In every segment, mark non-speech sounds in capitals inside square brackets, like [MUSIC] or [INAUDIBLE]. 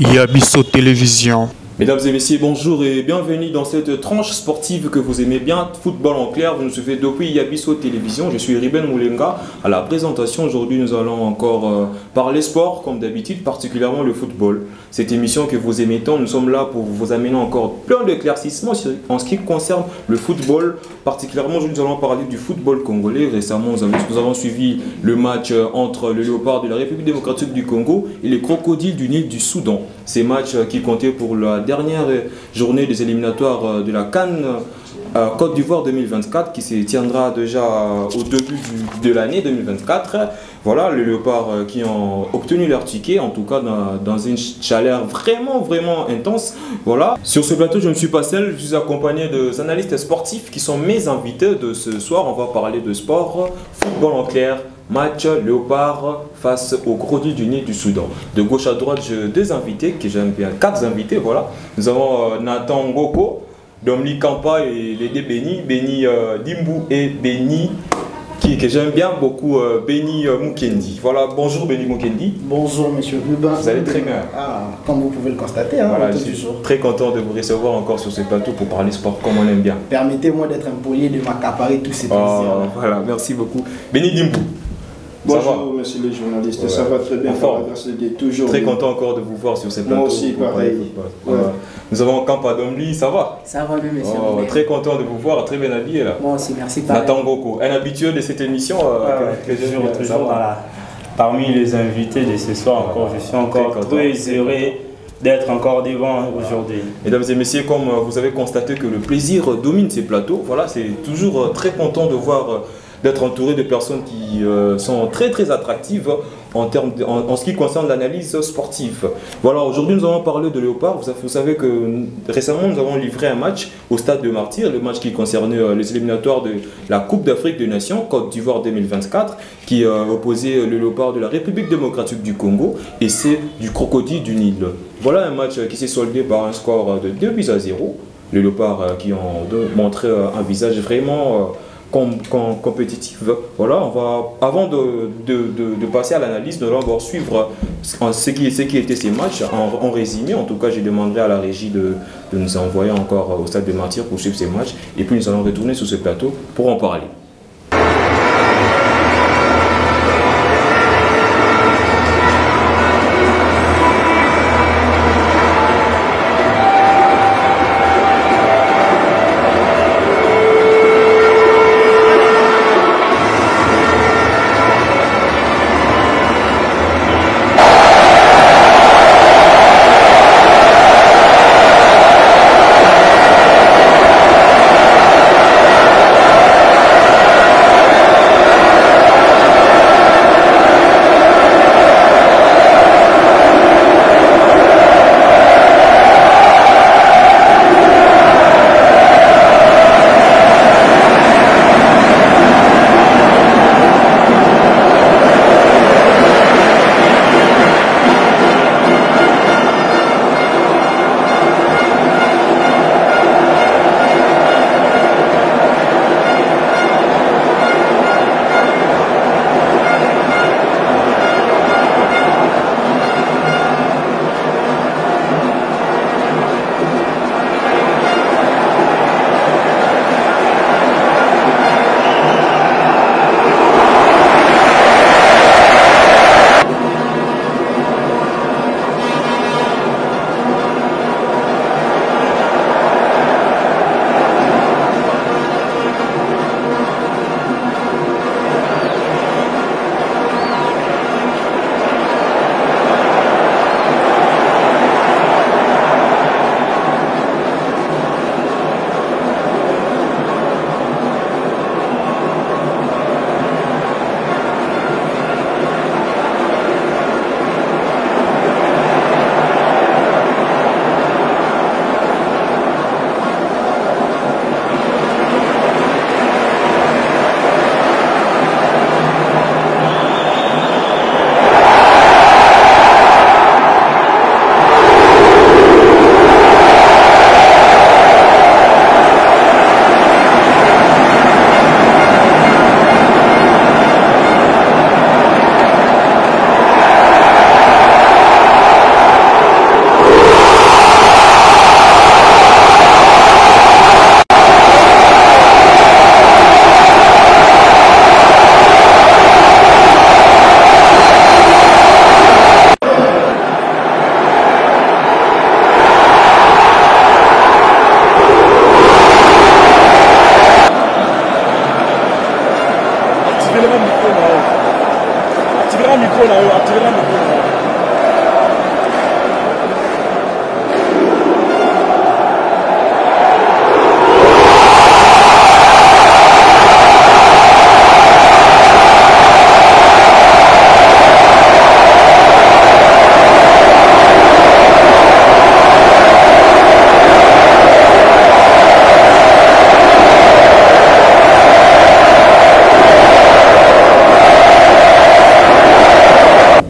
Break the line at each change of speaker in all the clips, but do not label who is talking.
Yabiso Télévision.
Mesdames et messieurs, bonjour et bienvenue dans cette tranche sportive que vous aimez bien, football en clair. Vous nous suivez depuis Yabiso Télévision. Je suis Riben Moulenga. À la présentation, aujourd'hui, nous allons encore euh, parler sport, comme d'habitude, particulièrement le football. Cette émission que vous aimez tant, nous sommes là pour vous amener encore plein d'éclaircissements en ce qui concerne le football. Particulièrement, nous allons parler du football congolais. Récemment, nous avons, nous avons suivi le match euh, entre le Léopard de la République démocratique du Congo et les Crocodiles du Nil du Soudan. Ces matchs euh, qui comptaient pour la dernière journée des éliminatoires euh, de la Cannes euh, Côte d'Ivoire 2024 qui se tiendra déjà au début de l'année 2024. Voilà, les léopards euh, qui ont obtenu leur ticket, en tout cas dans une chaleur vraiment, vraiment intense. Voilà. Sur ce plateau, je ne suis pas seul, je suis accompagné de analystes sportifs qui sont mes invités de ce soir. On va parler de sport, football en clair, Match Léopard face au Crocodile du Nil du Soudan. De gauche à droite, j'ai deux invités, que j'aime bien, quatre invités, voilà. Nous avons euh, Nathan Ngoko, Dominique Kampa et les deux Béni, Béni euh, Dimbu et Béni, qui, que j'aime bien beaucoup, euh, Béni euh, Mukendi. Voilà, bonjour Béni Mukendi.
Bonjour Monsieur Rubin.
Vous allez très bien.
Ah, comme vous pouvez le constater, hein,
Voilà, je suis très content de vous recevoir encore sur ce plateau pour parler sport comme on aime bien.
Permettez-moi d'être impoli et de m'accaparer tous ces plaisirs.
Oh, voilà, merci beaucoup. Béni Dimbu.
Bonjour, monsieur les journalistes, ça va très bien,
En
par la grâce de Dieu, toujours.
Très content encore de vous voir sur ces
Moi
plateaux.
aussi,
pour parler
pareil.
football.
Ouais.
Voilà. Nous avons Kampa Domli, ça va
Ça va bien, monsieur.
Oh. Très content de vous voir, très bien habillé là.
Moi aussi, merci.
Nathan Goko, un habitué de cette émission euh,
Ouais, ouais,
que,
la- Parmi les invités de ce soir encore, je suis encore
Très
heureux d'être encore devant aujourd'hui.
Mesdames et messieurs, comme euh, vous avez constaté que le plaisir domine ces plateaux, voilà, c'est toujours euh, très content de voir, euh, d'être entouré de personnes qui euh, sont très très attractives en, termes en, ce qui concerne l'analyse sportive. Voilà, aujourd'hui nous allons parler de Léopard. Vous, savez- que récemment nous avons livré un match au stade de Martyr, le match qui concernait euh, les éliminatoires de la Coupe d'Afrique des Nations, Côte d'Ivoire 2024, qui euh, opposait le Léopard de la République démocratique du Congo et c'est du Crocodile du Nil. Voilà un match qui s'est soldé par un score de 2 buts à 0. Les Léopards euh, qui ont montré un visage vraiment com- com- compétitif. Voilà, on va, avant de, de- passer à l'analyse, nous allons suivre ce qui, ce qui était ces matchs en, en résumé. En tout cas, j'ai demandé à la régie de, nous envoyer encore au stade de Martyr pour suivre ces matchs. Et puis nous allons retourner sur ce plateau pour en parler.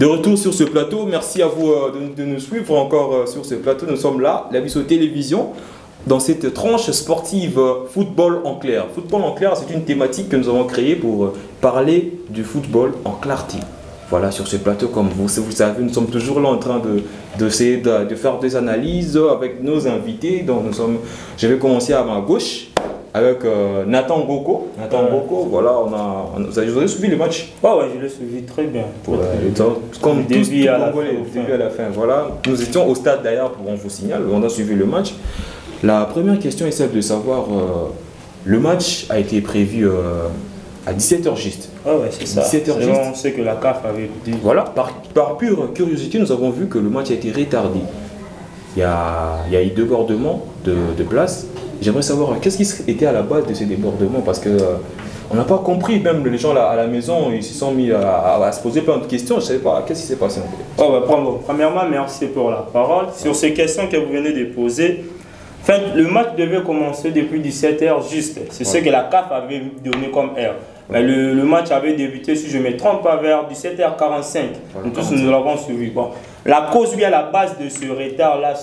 De retour sur ce plateau, merci à vous euh, de, nous suivre encore euh, sur ce plateau. Nous sommes là, la Bisso Télévision, dans cette tranche sportive euh, football en clair. Football en clair, c'est une thématique que nous avons créée pour parler du football en clarté. Voilà, sur ce plateau, comme vous, vous savez, nous sommes toujours là en train de, de faire des analyses avec nos invités. Donc, nous sommes, je vais commencer à ma gauche avec euh, Nathan Goko. Nathan. Goko, voilà, on a, on- vous avez vous avez suivi le match?
Ouais, ouais, je l'ai suivi très bien. Très,
comme tous
début
tout
à la
Congolais, du début à la fin. Voilà, nous étions au stade d'ailleurs, pour on vous signale, on a suivi le match. La première question est celle de savoir, euh, le match a été prévu euh, à 17h juste.
Ouais, ouais, c'est ça.
17 heures
C'est
juste.
On sait que la CAF avait dit.
Voilà, par, par pure curiosité, nous avons vu que le match a été retardé. Il y a, il y a eu débordement de, de place. J'aimerais savoir qu'est-ce qui était à la base de ces débordements? Parce que euh, on n'a pas compris, même les gens là, à la maison, ils se sont mis à, à- à se poser plein de questions. Je ne sais pas, qu'est-ce qui s'est passé en fait?
Oh, bah. Premièrement, merci pour la parole. Sur ces questions que vous venez de poser, le match devait commencer depuis 17h juste. C'est ce que la CAF avait donné comme heure. Mais le, le match avait débuté, si je ne me trompe pas, vers 17h45. Nous tous, nous l'avons suivi. Bon. La cause, oui, à la base de ce retard-là,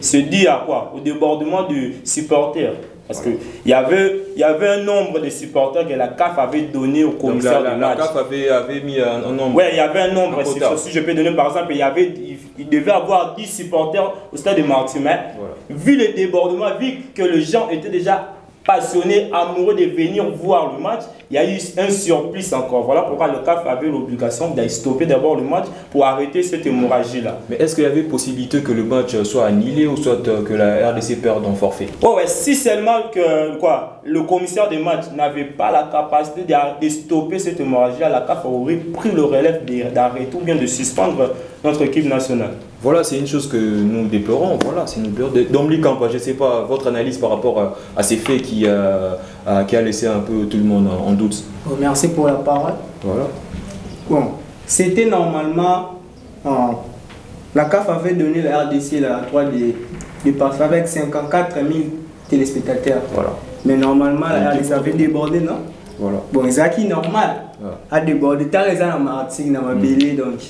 c'est dû à quoi? Au débordement du supporter. Parce qu'il y avait, y avait un nombre de supporters que la CAF avait donné au
Donc
commissaire
la, la,
du
la
match.
CAF avait, avait mis un, un nombre.
Ouais, il y avait un nombre.
Un
Si, je peux donner par exemple, il, y avait, il, il devait avoir 10 supporters au stade de Martimet.
Voilà.
Vu le débordement, vu que les gens étaient déjà passionnés, amoureux de venir voir le match, il y a eu un surplus encore. Voilà pourquoi le CAF avait l'obligation d'aller stopper d'abord le match pour arrêter cette hémorragie-là.
Mais est-ce qu'il y avait possibilité que le match soit annulé ou soit euh, que la RDC perde en forfait?
Oh ouais, si seulement que quoi, le commissaire des matchs n'avait pas la capacité de, stopper cette hémorragie, la CAF aurait pris le relève d'arrêter ou bien de suspendre notre équipe nationale.
Voilà, c'est une chose que nous déplorons. Voilà, c'est une. D'Omli Campa, je ne sais pas votre analyse par rapport à, à ces faits qui, euh, qui a laissé un peu tout le monde en, en doute.
Merci pour la parole.
Voilà.
Bon, c'était normalement. euh, la CAF avait donné la RDC la droit de, de passer avec 54 000 téléspectateurs.
Voilà.
Mais normalement, la RDC avait débordé, non?
Voilà.
Bon, c'est qui normal.
Ouais.
A débordé. T'as raison, dans ma article, dans ma BD, donc.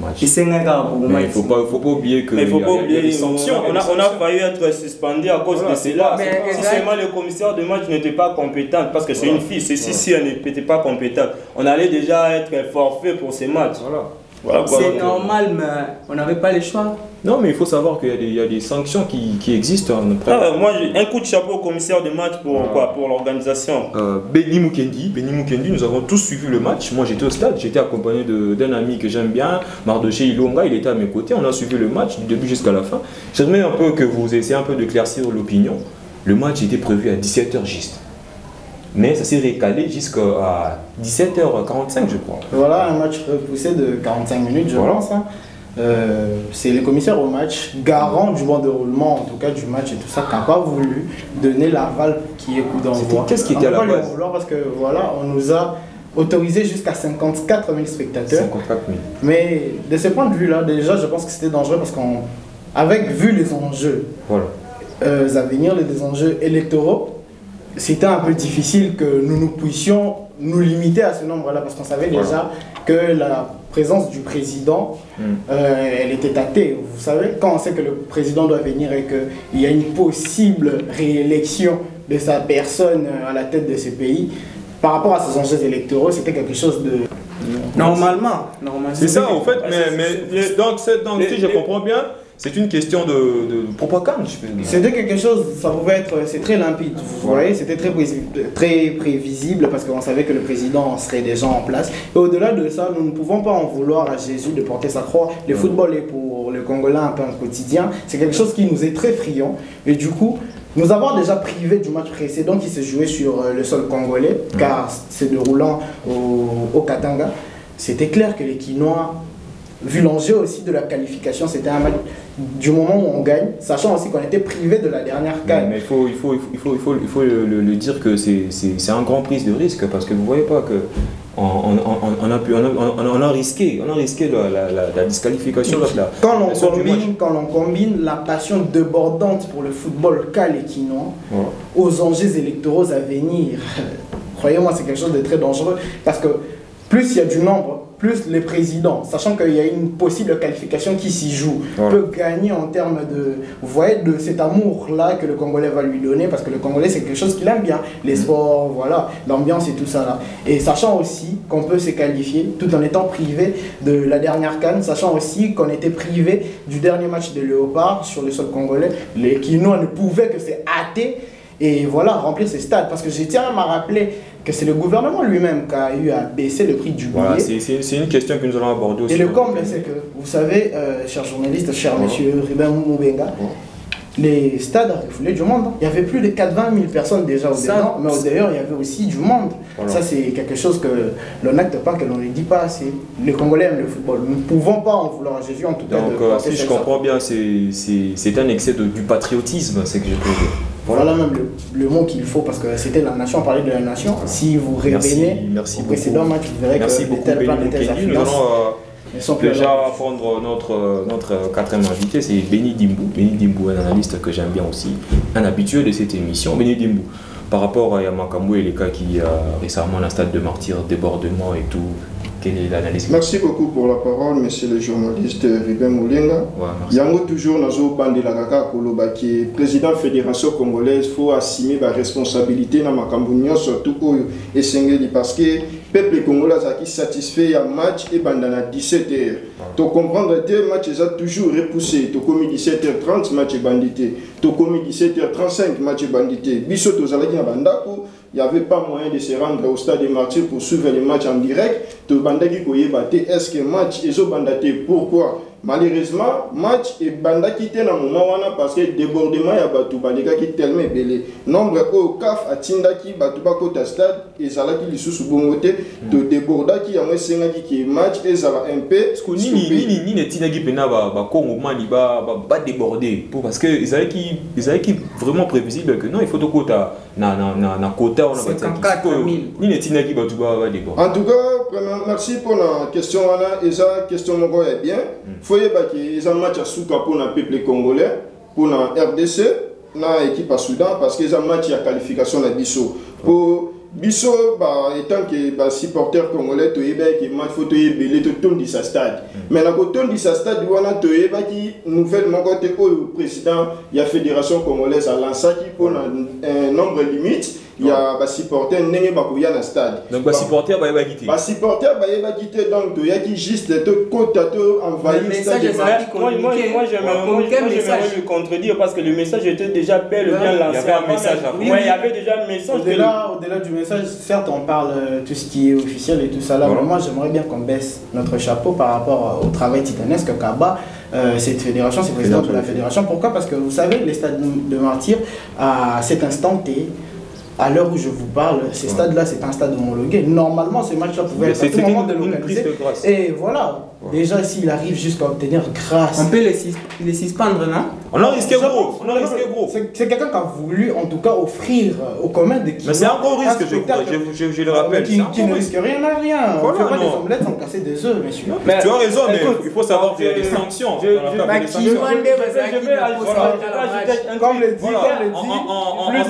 Match.
Et c'est un gars pour
Mais il ne faut pas, faut pas oublier que
Mais il faut pas oublier,
des sanctions.
on a, on a failli être suspendu à cause
Voilà,
de cela. si seulement le commissaire de match n'était pas compétent, parce que c'est une fille, c'est si, si elle n'était pas compétente, on allait déjà être forfait pour ces matchs.
Voilà.
Voilà.
C'est normal, mais on n'avait pas le choix.
Non, mais il faut savoir qu'il y, a des- il y a des sanctions qui, qui existent. hein, après.
Ah, moi, j'ai un coup de chapeau au commissaire de match pour quoi Pour l'organisation.
Euh, Benny Mukendi, Benny Mukendi, nous avons tous suivi le match. Moi j'étais au stade, j'étais accompagné d'un ami que j'aime bien, Mardoché Ilonga, il était à mes côtés. On a suivi le match du début jusqu'à la fin. J'aimerais un peu que vous essayez un peu d'éclaircir l'opinion. Le match était prévu à 17h juste. Mais ça s'est récalé jusqu'à 17h45, je crois.
Voilà, un match repoussé de 45 minutes, je
Voilà.
pense. hein. Euh, c'est le commissaire au match, garant du bon déroulement, en tout cas du match et tout ça, qui n'a pas voulu donner l'aval qui est coup d'envoi.
Qu'est-ce qui était à la base
parce que voilà, on nous a autorisé jusqu'à 54 000 spectateurs.
54 000.
Mais de ce point de vue-là, déjà, je pense que c'était dangereux parce qu'on, avec vu les enjeux
Voilà.
euh, à venir, les enjeux électoraux, c'était un peu difficile que nous nous puissions nous limiter à ce nombre-là parce qu'on savait
Voilà.
déjà que la présence du président,
Mm.
euh, elle était actée. Vous savez, quand on sait que le président doit venir et qu'il y a une possible réélection de sa personne euh, à la tête de ce pays, par rapport à ces enjeux électoraux, c'était quelque chose de...
Normalement. normalement.
C'est ça en fait,
Ah,
mais, donc, c'est- donc,
les-
si je
les-
comprends bien, c'est une question de, de propagande, je peux dire.
C'était quelque chose, ça pouvait être, c'est très limpide, vous voyez, c'était très, prévisible- très prévisible parce qu'on savait que le président serait déjà en place. Et au-delà de ça, nous ne pouvons pas en vouloir à Jésus de porter sa croix. Le football est pour le Congolais un peu un quotidien, c'est quelque chose qui nous est très friand. Et du coup, nous avons déjà privé du match précédent qui se jouait sur euh, le sol congolais, car c'est déroulant au, au Katanga. C'était clair que les Quinois vu l'enjeu aussi de la qualification, c'était un match du moment où on gagne, sachant aussi qu'on était privé de la dernière canne.
mais il faut, il faut, il faut, il faut, il faut, le, le- le dire que c'est un grand prise de risque parce que vous voyez pas que on, on, on- on a, pu, on, a, on- on a risqué, on a risqué la, la, la, la disqualification.
Quand
match.
combine, quand combine la passion débordante pour le football Quinois
Voilà.
aux enjeux électoraux à venir, [LAUGHS] croyez-moi, c'est quelque chose de très dangereux parce que plus il y a du nombre, plus les présidents, sachant qu'il y a une possible qualification qui s'y joue, peut gagner en termes de, vous voyez, de cet amour-là que le Congolais va lui donner, parce que le Congolais, c'est quelque chose qu'il aime bien, les sports, voilà, l'ambiance et tout ça là. Et sachant aussi qu'on peut se qualifier tout en étant privé de la dernière canne, sachant aussi qu'on était privé du dernier match de Léopard sur le sol congolais, les, qui nous ne pouvait que se hâter et voilà, remplir ces stades. Parce que je tiens à rappeler que c'est le gouvernement lui-même qui a eu à baisser le prix du billet.
Voilà, c'est c'est- c'est une question que nous allons aborder aussi.
Et le comble, c'est que, vous savez, euh, cher journaliste, cher
Ouais.
monsieur Ruben Moubenga, les stades a refoulé du monde. hein. Il y avait plus de 80 000 personnes déjà au dedans, mais au dehors, il y avait aussi du monde.
Voilà.
Ça, c'est quelque chose que l'on n'acte pas, que l'on ne dit pas assez. Les Congolais aiment le football. Nous ne pouvons pas en vouloir à Jésus, en tout cas.
Donc,
de
euh, si je comprends bien, c'est- c'est c'est un excès de- du patriotisme, c'est que je peux dire.
Voilà même le, le mot qu'il faut parce que c'était la nation, on parlait de la nation. Si vous
merci
au précédent match, vous verrez
Merci
que
beaucoup,
de telles plaintes, de telles.
Nous allons euh, déjà
là.
prendre notre, notre quatrième invité, c'est Béni Dimbou. Béni Dimbou, un analyste que j'aime bien aussi, un habitué de cette émission. Béni Dimbou, par rapport à Yamakambo et les cas qui a récemment un stade de martyr, débordement et tout, l'analyse.
Merci beaucoup pour la parole, monsieur le journaliste Ruben Moulenga.
Ouais,
yango toujours nazobandelaka kaka koloba ke président fédération congolaise faut assumer baresponsabilité na makambo nyonso surtout oyo esengeli parce que peuple congolais azalaki satisfait ya match ebanda na 17 heures. Tocomprendre te match eza toujours repoussé. Tokomi 17 heures 30 match ebandi te tokomi 17 heures 35 match ebandi te biso tozalaki na bandako il n'y avait pas moyen de se rendre au stade des martyrs pour suivre les matchs en direct. Tobandaki est-ce que match ezobanda te pourquoi? Malheureusement match moment wana parce que débordement ya bato balekaki tellement ebele nombre oyo caf atindaki bato bakota stade ezalaki lisusu bongo te todébordaki yango esengaki ke match ezala un peu
Parce que nini nini nini etinaki mpena bakongomani badéborde po parce que ezalaki ezalaki vraiment prévisible que non il faut na, na, na, na kota wana batiaki
54
sikoyo
000.
nini etinaki bato badéborde
En tout cas, vraiment, merci pour la question. Wana, eza question moko ya bien. Faut yeba que eza match à souka pour le peuple congolais, pour la RDC, na équipe à Soudan, parce que eza match à qualification na biso. Pour biso ba étant que ba supporter congolais toyebaki eh match fo toyebele totondisa stade. Mm. Mais na kotondisa stade wana toyebaki nouvelle moko te oyo président ya fédération congolaise alansaki mpona nombre limite Il y a bah, supporter ndenge bakoya na stade.
donc basupporter bayebaki te
basupporter bayebaki te donc toyaki juste tokota to
Le
envahir
message
stade
est
de
ça.
Marseille.
Moi, moi, moi, j'aimerais moi,
Aucun
moi, j'aimerais
message.
lui contredire parce que le message était déjà bel bien
Il y
lancé. il y avait déjà un message.
Au-delà, au-delà du message, certes, on parle euh, tout ce qui est officiel et tout ça là, moi j'aimerais bien qu'on baisse notre chapeau par rapport au travail titanesque qu'a euh, cette fédération, c'est président de la fédération. Pourquoi? Parce que vous savez, les stades de martyrs, à cet instant T, à l'heure où je vous parle, ces stades-là, c'est un stade homologué. Normalement, ce match-là pouvait être à tout moment délocalisé.
prise de grâce.
Et voilà, déjà s'il arrive jusqu'à obtenir grâce.
On peut les, sus- les suspendre, non?
On a risqué gros on a risqué gros.
C'est quelqu'un qui a voulu en tout cas offrir euh, aux communs de qui
mais c'est un gros risque je, je, je, je le rappelle.
Qui, ne
risque.
rien à rien.
Voilà,
on fait pas des omelettes sans casser des œufs, messieurs.
Mais-
tu as raison mais
écoute,
il faut savoir qu'il y a des sanctions.
bah,
des
Comme le dit, le
en,
dit,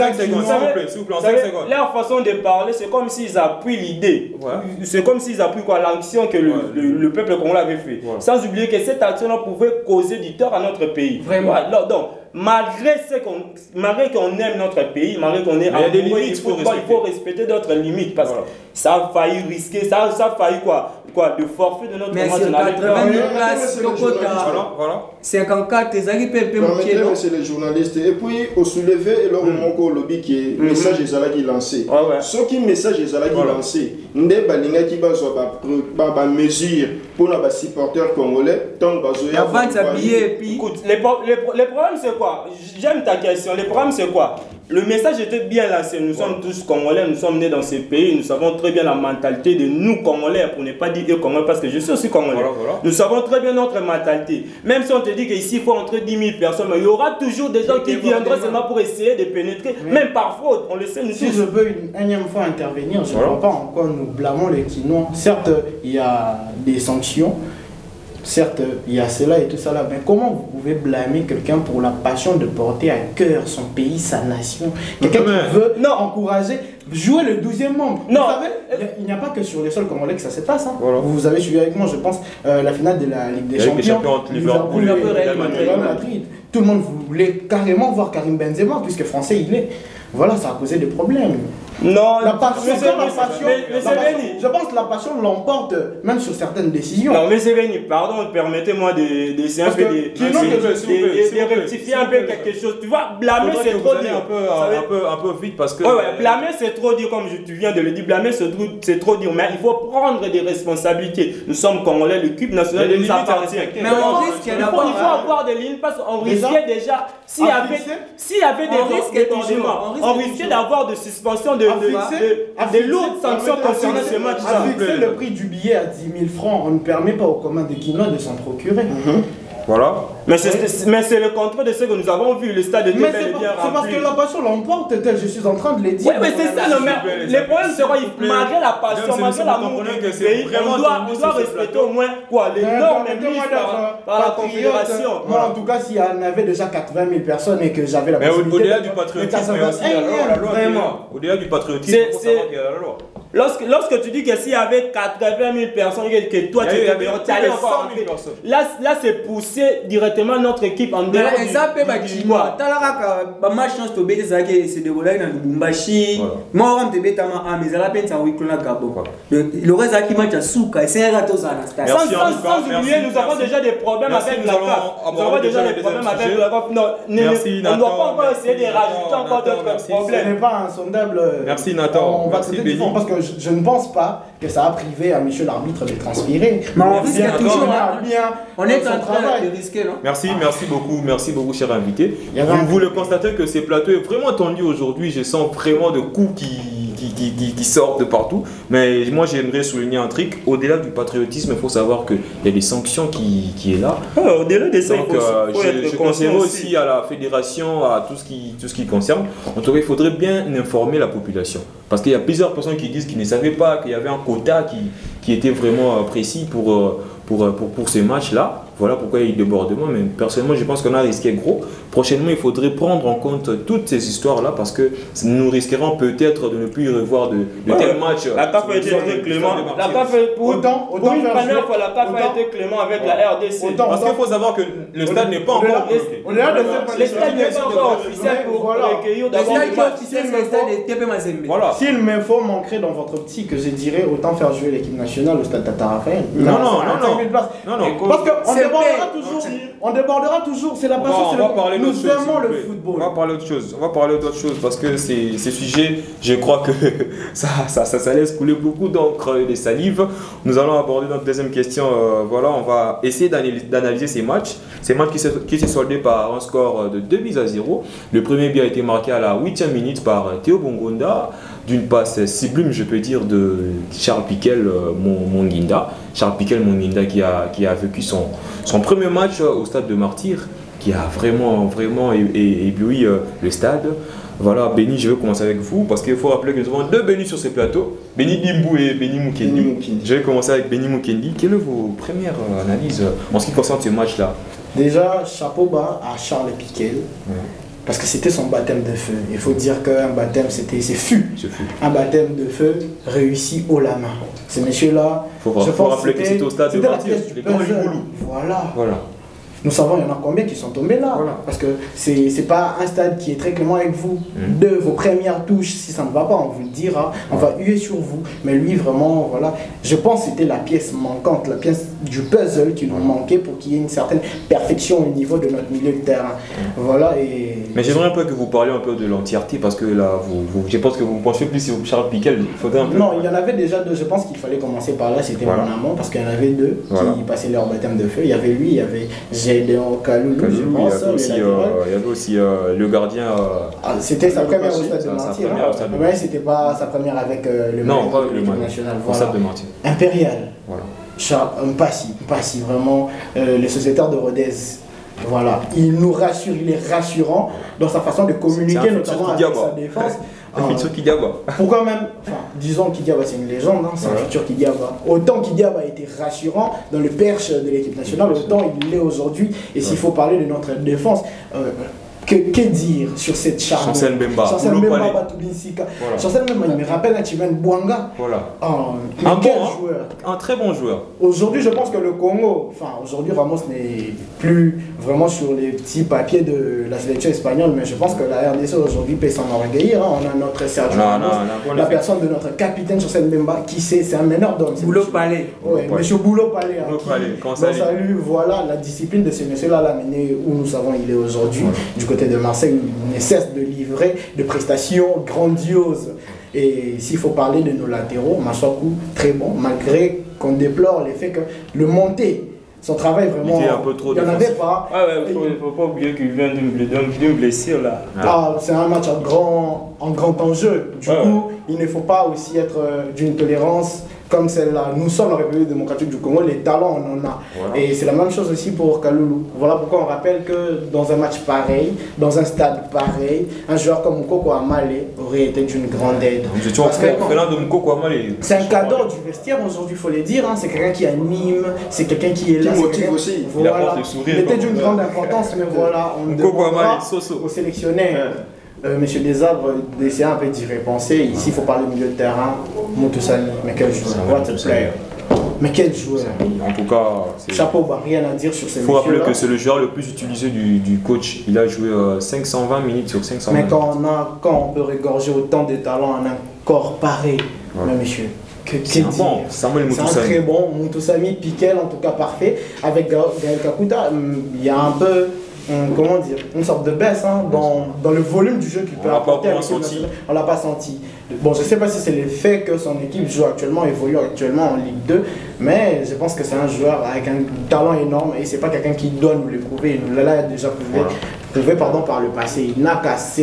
plus
en 5
activement.
secondes, s'il vous plaît, s'il vous plaît, en
Vous
5
savez,
secondes.
leur façon de parler, c'est comme s'ils appuient l'idée. C'est comme s'ils appuient quoi l'action que le,
Ouais.
le, le peuple congolais avait fait. Sans oublier que cette action-là pouvait causer du tort à notre pays.
Vraiment.
Donc, donc, malgré ce qu'on malgré qu'on aime notre pays, malgré qu'on est
il
amoureux du
faut
il faut respecter d'autres limites parce
Voilà.
que ça a failli risquer, ça, ça a failli quoi, quoi le forfait de notre
Mais
match
sur
n'avait
80
pas-
000
Ouais,
places,
c'est le
Tokota,
Voilà, voilà.
54, ezalaki mpe mpe moke
Permettez,
non?
monsieur le journaliste, et puis au soulevé eloko moko olobi ke message ezalaki lancé
Ouais, ouais.
soki message ezalaki
Voilà.
lancé nde balingaki bazwa bamesure mpona basupporter congolais ntango bazoya
avance ya billet epuis
Écoute, les, pro- les, pro- les problèmes c'est quoi? J'aime ta question. Les problèmes c'est quoi? Le message était bien lancé. Nous sommes tous Congolais, nous sommes nés dans ces pays, nous savons très bien la mentalité de nous Congolais, pour ne pas dire eux Congolais, parce que je suis aussi Congolais.
Voilà, voilà.
Nous savons très bien notre mentalité. Même si on te dit qu'ici il faut entrer 10 000 personnes, mais il y aura toujours des gens qui viendront seulement pour essayer de pénétrer. Même parfois, on le sait, nous
Si
tous.
je peux une énième fois intervenir, je ne
Voilà.
pas en quoi nous blâmons les Quinois. Certes, il y a des sanctions, certes, il y a cela et tout ça là, mais comment vous pouvez blâmer quelqu'un pour la passion de porter à cœur son pays, sa nation? Quelqu'un qui veut non, encourager jouer le 12e membre.
Non.
Vous savez, il n'y a pas que sur les sols congolais que ça se passe. hein.
Voilà.
Vous avez suivi avec moi, je pense, euh, la finale de la Ligue des Champions.
Champions entre Liverpool
Madrid.
Madrid.
Madrid. Tout le monde voulait carrément voir Karim Benzema, puisque français il est. Voilà, ça a causé des problèmes.
Non,
La passion,
mais
la passion,
mais- mais
la
c'est
passion-
Béni.
je pense que la passion l'emporte même sur certaines décisions.
Non, mais c'est Béni, pardon, permettez-moi de- d'essayer un
Parce
peu de, de- de- de- de rectifier un peu quelque chose. Tu vois, blâmer c'est trop dire.
un peu, un, peu, un peu vite parce que.
Ouais, ouais, blâmer c'est trop dire, comme je- tu viens de le dire, blâmer c'est trop, c'est trop dire, mais il faut prendre des responsabilités. Nous sommes Congolais, l'équipe nationale
des
nous appartient.
Mais on risque
il faut,
d'avoir
il faut
un-
avoir des lignes parce qu'on risquait déjà, s'il y avait,
fixer,
s'il y avait des risques
on
risquait d'avoir de suspensions de, de,
fixer-
de-
à
des
fixer-
lourdes sanctions
à
concernant
fixer-
ce match.
À fixer le prix du billet à 10 000 francs, on ne permet pas aux communs de Quinois de s'en procurer.
Voilà.
Mais c'est mais c'est le contraire de ce que nous avons vu. Le stade était
Mais
bel
c'est
et
pas-
bien
c'est parce que la passion l'emporte, tel je suis en train de le dire.
Oui, mais c'est ça, mais problèmes seront,
s'il vous plaît.
malgré la passion, malgré l'amour du pays,
vraiment
on doit, on doit respecter au moins quoi, les
Mais
normes
permettez-moi
mises
d'être,
par, par la. Confédération.
Moi, en tout cas, s'il y en avait déjà 80 000 personnes et que j'avais la
Mais au-
possibilité
au-delà
de-
du patriotisme, il y a aussi
80
la loi. La loi qui est
vraiment.
là. Au-delà du patriotisme,
C'est-
il faut
c'est-
savoir qu'il y a la loi.
Lorsque, lorsque tu dis que s'il y avait 80 000 personnes et que toi tu
de
encore
100 000
rentrer.
personnes.
Là, là c'est pousser directement notre équipe en dehors
Mais
du, du- du
bakinois
mois.
tala kaka bamatch nyonso tobeti ezalaki esedévolaki na lubumbashi
Voilà.
moko kama tobetama ame ezala mpe ntango ikolo na gabon
Voilà.
loko ezalaki match ya suka esengaka tozala na stade
Merci,
Sans,
en
sans,
tout cas,
sans
merci,
oublier, nous avons déjà des problèmes avec la CAF. Nous avons déjà des
le
problèmes avec la CAF. Non, on ne doit pas encore essayer de rajouter encore d'autres
merci.
Ce
problèmes.
n'est pas insondable. euh,
Merci, Nathan.
On va du fond parce que je, je ne pense pas que ça a privé à monsieur l'arbitre de transpirer.
Mais on
Merci,
risque
Nathan.
toujours,
Il a
hein.
bien
on est
son
en train
travail.
de risquer non
Merci, merci beaucoup, merci beaucoup, cher invité. Vous,
un-
vous le constatez que ces plateaux est vraiment tendu aujourd'hui. Je sens vraiment de coups qui, qui, qui, qui- qui sortent de partout. Mais moi, j'aimerais souligner un truc. Au-delà du patriotisme, il faut savoir qu'il y a des sanctions qui, qui est là.
Ah, Au-delà de ça, il
Donc,
faut,
euh, je, je conseillerais
aussi.
aussi à la fédération, à tout ce qui, tout ce qui concerne. En tout cas, il faudrait bien informer la population. Parce qu'il y a plusieurs personnes qui disent qu'ils ne savaient pas qu'il y avait un quota qui, qui était vraiment euh, précis pour, euh, pour, pour, pour ces matchs-là. Voilà pourquoi il a eu débordement. Mais personnellement, je pense qu'on a risqué gros. Prochainement, il faudrait prendre en compte toutes ces histoires-là parce que nous risquerons peut-être de ne plus y revoir de, de
Ouais,
tels matchs.
La CAF a été
le
très
stade de
clément. La. CAF, pour,
Autant-
pour
autant
une première fois, la CAF a
autant-
été clément avec la RDC.
Autant-
Parce qu'il faut savoir que le stade n'est pas encore
de
Les stades n'est pas encore officiel pour
voilà.
recueillir
le
d'abord
stade
le match.
officiel c'est le stade de TP Mazembe
Voilà.
S'il m'info manquerait dans votre optique, je dirais autant faire jouer l'équipe nationale au stade Tata Raphaël.
Non, non, non,
25 000
non.
places.
Non, non.
Parce
C'est
débordera toujours. On débordera toujours. C'est la
On va,
passion.
on
c'est
va
le- Nous
chose.
aimons le football.
On va parler d'autre chose. On va parler d'autre chose parce que ces, ces sujets, je crois que [LAUGHS] ça, ça, ça, ça laisse couler beaucoup d'encre et de salive. Nous allons aborder notre deuxième question. Euh, voilà, on va essayer d'analyser ces matchs. Ces matchs qui se, qui se soldés par un score de 2 buts à 0. Le premier but a été marqué à la 8e minute par Théo Bongonda d'une passe sublime, je peux dire, de Charles Piquel euh, Mon- Monguinda. Charles Piquel Monguinda qui a, qui a vécu son, son premier match euh, au stade de Martyr, qui a vraiment, vraiment ébloui euh, le stade. Voilà, Béni, je vais commencer avec vous parce qu'il faut rappeler que nous avons deux Béni sur ces plateaux, Béni Dimbu et Béni Mukendi. Je vais commencer avec Béni Mukendi. Quelle est vos premières analyses en ce qui concerne ce match-là?
Déjà, chapeau bas à Charles Piquel. Parce que c'était son baptême de feu. Il faut dire qu'un baptême, c'était, c'est fut.
Ce fut.
Un baptême de feu réussi haut la main. Ce monsieur-là,
Faut-
je
faut
pense
rappeler que c'était au stade de Martyrs.
Voilà.
Voilà.
Nous savons, il y en a combien qui sont tombés là.
Voilà.
Parce que c'est c'est pas un stade qui est très clément avec vous.
Mhm.
De vos premières touches, si ça ne va pas, on vous le dira. On va huer sur vous. Mais lui, vraiment, voilà. Je pense que c'était la pièce manquante, la pièce du puzzle qui nous manquait pour qu'il y ait une certaine perfection au niveau de notre milieu de terrain. Voilà. Et
Mais j'aimerais un peu que vous parliez un peu de l'entièreté parce que là, vous, vous- je pense que vous pensez plus sur Charles Piquel. Il faudrait un peu.
Non, il y en avait déjà deux. Je pense qu'il fallait commencer par là. C'était
Voilà.
mon amant parce qu'il y en avait deux
Voilà.
qui passaient leur baptême de feu. Il y avait lui, il y avait Gédéon Kaloulou, je
Kaloulou, il y
pense.
avait
le
aussi, euh, il y avait aussi euh, le gardien. euh,
Ah, c'était sa première au stade de Martyr.
première
hein. Mais c'était pas sa première avec le
non, pas avec le
nationale.
Au
Voilà.
stade de Martyr.
Impérial.
Voilà.
Mpassi, Mpassi, vraiment, les sociétaires de Rodez. Voilà, il nous rassure, il est rassurant dans sa façon de communiquer, notamment avec sa défense. [LAUGHS]
Un
Ah,
futur
pourquoi même, enfin, disons Kidiaba c'est une légende, hein, c'est un futur Kidiaba. Autant Kidiaba a été rassurant dans le perche de l'équipe nationale, autant il l'est aujourd'hui. Et s'il faut parler de notre défense, euh, que, que dire sur cette charme
Chancel Mbemba,
Chancel
Palais.
Batubinsika.
Voilà.
Chancel Mbemba, il me rappelle un Chimène Bouanga.
Voilà. Un bon, hein.
joueur
Un très bon joueur.
Aujourd'hui, je pense que le Congo, enfin, aujourd'hui, Ramos n'est plus vraiment sur les petits papiers de la sélection espagnole, mais je pense que la RDC aujourd'hui peut s'en enorgueillir. hein. On a notre Sergio Ramos,
bon
la personne de notre capitaine Chancel Mbemba, qui sait, c'est un meneur d'homme. c'est
Boulot
monsieur-
Palais.
Boulot
monsieur Boulot Palais. hein,
Boulot
qui-
salue.
salue. Voilà, la discipline de ce monsieur-là l'a mené où nous savons il est aujourd'hui, du côté de Marseille, où il ne cesse de livrer de prestations grandioses. Et s'il faut parler de nos latéraux, Massakou, très bon, malgré qu'on déplore le fait que le monté, son travail vraiment.
Il était un peu trop
Il n'y en avait pas.
Ah ouais, faut, faut pas oublier qu'il vient d'une blessure là.
Ah, c'est un match en grand, en grand enjeu. Du
Ouais.
coup, il ne faut pas aussi être euh, d'une tolérance comme celle-là. Nous sommes la République démocratique du Congo, les talents, on en a.
Voilà.
Et c'est la même chose aussi pour Kaloulou. Voilà pourquoi on rappelle que dans un match pareil, dans un stade pareil, un joueur comme Mukoko Amale aurait été d'une grande aide. C'est un cadeau du vestiaire aujourd'hui, il faut le dire. hein. C'est quelqu'un qui anime, c'est quelqu'un qui est là.
Qui
c'est
motive aussi.
Il
Voilà.
apporte le sourire,
Il était d'une grande importance, mais voilà, on
Amale, Soso.
au sélectionnaire, euh, Monsieur Desarbres, d'essayer un peu d'y repenser. Ici, il faut parler milieu de terrain. Moutoussani, mais quel joueur? What a player. Mais quel joueur?
En tout cas,
Chapeau bas, rien à dire sur ces
il faut rappeler que c'est le joueur le plus utilisé du, du coach. Il a joué euh, 520 minutes sur 520
Mais
minutes.
quand on, a, quand on peut regorger autant de talents en un corps pareil, mais monsieur,
C'est un bon, Samuel
C'est un très bon Moutoussami, Piquel en tout cas parfait. Avec Ga- Gaël Kakuta, hum, il y a un peu, comment dire, une sorte de baisse hein, dans, dans le volume du jeu qu'il peut
pas
apporter. l'équipe
senti.
On l'a pas senti. Bon, je sais pas si c'est le fait que son équipe joue actuellement, évolue actuellement en Ligue 2, mais je pense que c'est un joueur avec un talent énorme et c'est pas quelqu'un qui doit nous le prouver. Il nous l'a déjà prouvé,
Voilà.
prouvé pardon, par le passé. Il n'a qu'à se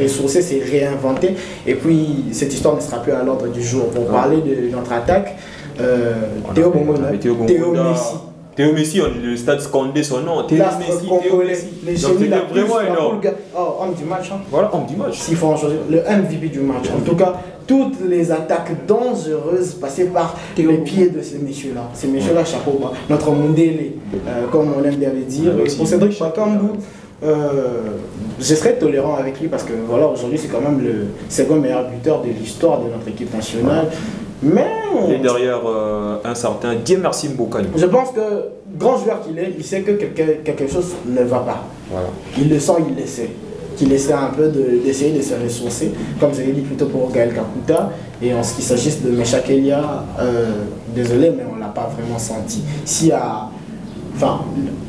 ressourcer, se réinventer et puis cette histoire ne sera plus à l'ordre du jour. Pour parler de notre attaque, euh, Théo
avait Théo
Théo. Messi.
Théo Messi, on- le stade scandait son nom. Théo Messi, Théo
congolais,
Messi. c'était
la plus,
vraiment énorme.
Oh, homme du match. hein.
Voilà, homme du match.
S'il faut en choisir, le MVP du match. En tout cas, toutes les attaques dangereuses passées par
Théo
les pieds de ces messieurs-là. Ces messieurs-là, chapeau bas. Notre Mundele, euh, comme on aime bien le dire. Pour Cédric
Michel
Bakambu, euh, je serais tolérant avec lui parce que voilà, aujourd'hui, c'est quand même le second meilleur buteur de l'histoire de notre équipe nationale. Mais
Et derrière euh, un certain Dieu merci Mbokani.
je pense que, grand joueur qu'il est, il sait que quelque, quelque chose ne va pas.
Voilà.
Il le sent, il le sait. Qu'il essaie un peu de- d'essayer de, se ressourcer, comme je l'ai dit plutôt pour Gaël Kakuta. Et en ce qui s'agisse de Meshak Elia, euh, désolé, mais on ne l'a pas vraiment senti. S'il y a. Enfin,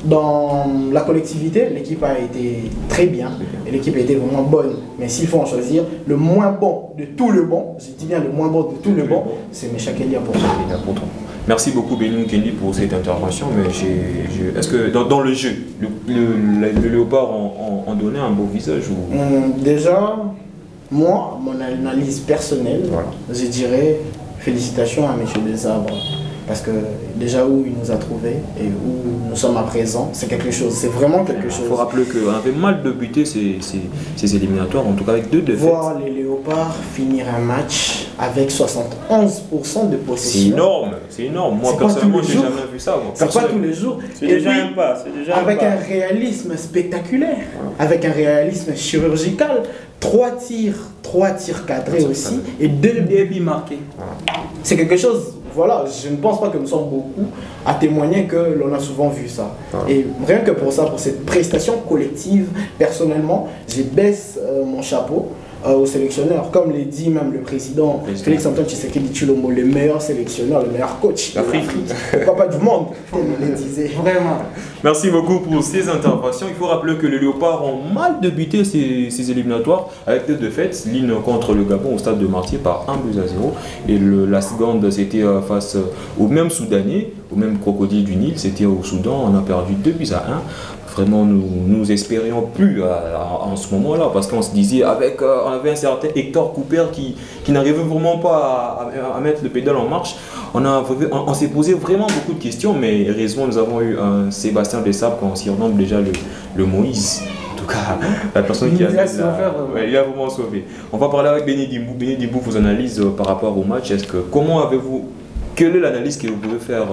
dans la collectivité, l'équipe a été très bien et l'équipe a été vraiment bonne. Mais s'il faut en choisir, le moins bon de tout le bon, je dis bien le moins bon de tout le bon, c'est Meshak Elia pour
important. Merci beaucoup Benin Kendi pour cette intervention. Mais est-ce que dans, dans le jeu, le, le, le- léopard en, donnait un beau visage ou?
Hum, Déjà, moi, mon analyse personnelle,
Voilà.
je dirais félicitations à M. Desarbres. Parce que déjà où il nous a trouvés et où nous sommes à présent, c'est quelque chose, c'est vraiment quelque
Il
chose.
faut rappeler qu'on avait mal de buter ces, ces, ces éliminatoires, en tout cas avec deux défaites.
Voir les léopards finir un match avec 71% de
C'est
possession.
énorme, c'est énorme. Moi
C'est
personnellement, j'ai
jours.
jamais vu ça.
C'est pas tous les jours.
C'est déjà
puis,
un pas, c'est déjà un
avec
pas.
un réalisme spectaculaire, avec un réalisme chirurgical. Trois tirs, trois tirs cadrés aussi, et deux
Deux buts marqués.
C'est quelque chose, voilà, je ne pense pas que nous sommes beaucoup à témoigner que l'on a souvent vu ça.
Voilà.
Et rien que pour ça, pour cette prestation collective, personnellement, je baisse euh, mon chapeau au sélectionneur. Comme l'a dit même le président
Président.
Félix Antoine Tshisekedi Tshilombo, le meilleur sélectionneur, le meilleur coach
D'Afrique.
pourquoi pas du monde, comme il le disait.
Vraiment.
Merci beaucoup pour ces interventions. Il faut rappeler que les Léopards ont mal débuté ces, ces éliminatoires avec deux défaites. L'une contre le Gabon au stade de Martyr par 1 but à 0. Et le- la seconde, c'était euh, face euh, au même Soudanais, au même crocodile du Nil. C'était au Soudan. On a perdu 2 buts à 1. Vraiment, nous nous espérions plus en ce moment-là parce qu'on se disait, avec, euh, on avait un certain Hector Cooper qui, qui n'arrivait vraiment pas à, à- à mettre le pédale en marche. On, a, on, on s'est posé vraiment beaucoup de questions, mais heureusement, nous avons eu un Sébastien Dessab qu'on surnomme déjà le, le Moïse. En tout cas, [LAUGHS] la personne
Il
qui a,
sauvé.
Ouais, il a vraiment sauvé. On va parler avec Béni Dimbou. Béni Dimbou, vos analyses euh, par rapport au match. Est-ce que comment avez-vous quelle est l'analyse que vous pouvez faire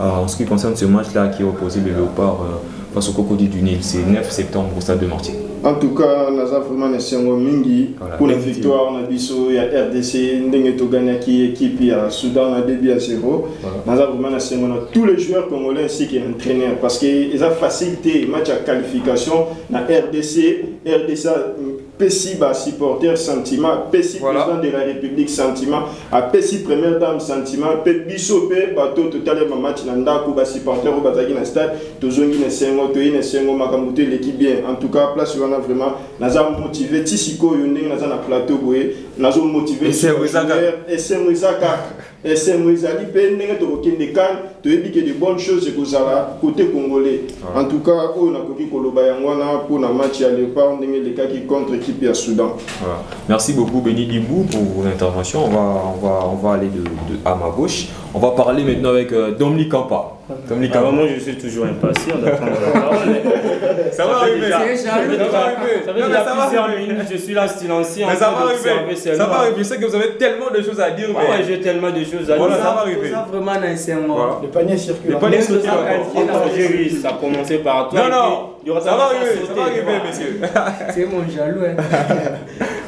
euh, en ce qui concerne ce match-là qui a opposé le Léopard euh, face au Crocodile du Nil. C'est 9 septembre au stade de Martin.
En tout cas, naza vraiment na sengo mingi
Voilà,
pour la
même
victoire na biso ya RDC ndenge toganyaki équipe ya Soudan na 2 buts à 0.
Voilà.
Naza vraiment na sengo na tous les joueurs congolais ainsi que l'entraîneur parce que ont facilité match à qualification na RDC RDC pesi ba supporter sentiment
Voilà.
président de la République sentiment a pesi première dame sentiment biso pe bato totale ma match na ndako ba supporter oyo bazalaki na stade tozongi na esengo toyi na esengo makambo te eleki bien. En tout cas place wana vraiment. Naza motivé ti sikoyo ndenge naza na plateau boye nazo motivé
Esengo eza kaka.
esengo ezali mpe ndenge tokokende kane toyebi ke de bonnes choses ekozala côté congolais en tout cas oyo nakoki koloba yango wana mpona match ya léopard ndenge elekaki contre équipe ya soudan
Voilà. Merci beaucoup Benny Dibou pour l'intervention. On va, on, va, on va aller de, de- à ma gauche. On va parler maintenant avec euh, Dominique Kampa. Dominique
Ah,
Kampa.
moi, je suis toujours impatient d'attendre la parole. [LAUGHS]
Ça va
fait
arriver.
déjà-
C'est jaloux,
Ça va arriver.
Ça fait
Non,
déjà
ça va
plusieurs
arriver.
minutes, je suis là silencieux en
Mais ça va arriver. Ça va arriver. Je sais que vous avez tellement de choses à dire.
Ah
mais-
ouais, j'ai tellement de choses à
Voilà,
dire.
ça va arriver.
Ça vraiment dans ces mois.
Voilà.
Le panier circule.
Le panier circule
ça a ça commencé par toi.
Non, non. Ça va arriver. Ça va arriver, messieurs. [LAUGHS] [LAUGHS]
C'est mon jaloux.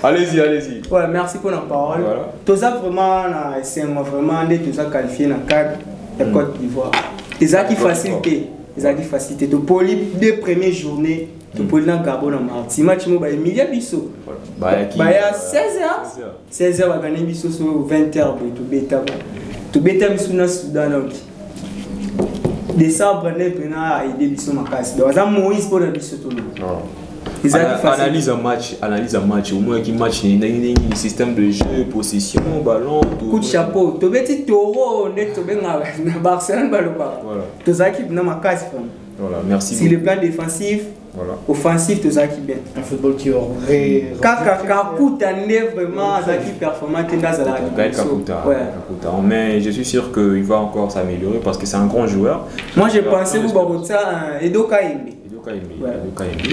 Allez-y, allez-y.
Ouais, merci pour la parole.
Voilà.
Tout ça vraiment, c'est vraiment de tout ça qualifié dans le cadre de Côte d'Ivoire. Et ça qui facilité. Et ça qui facilité. Tu poli deux premières journées. Tu poli dans Gabon dans Marti. Match ba Emilia Bisso.
Bah, qui-
Bah il y a
euh,
16 h
16 heures.
16 h va gagner Bisso sur 20 h tu beta. Tu beta Bisso dans Soudan. Décembre ne pena aider Bisso makasi. Donc Moïse pour le tout le monde. Et.
Analyse un match, analyse un match, au moins qui match, il y a un système de jeu, possession, ballon, tout.
coup de chapeau tobeti toro nde tobenga na [LAUGHS] barcelone baloba
Voilà.
tozalaki na makasi fam
Voilà, merci.
sur le plan défensif
Voilà.
offensif tozalaki bien
Un football qui aurait.
kakuta nde vraiment azalaki performant.
Kakuta.
Ouais.
Kakuta. Mais je suis sûr qu'il va encore s'améliorer parce que c'est un grand joueur.
moi je
Il a
pensais
plein
ku
Kaimbi,
Ouais.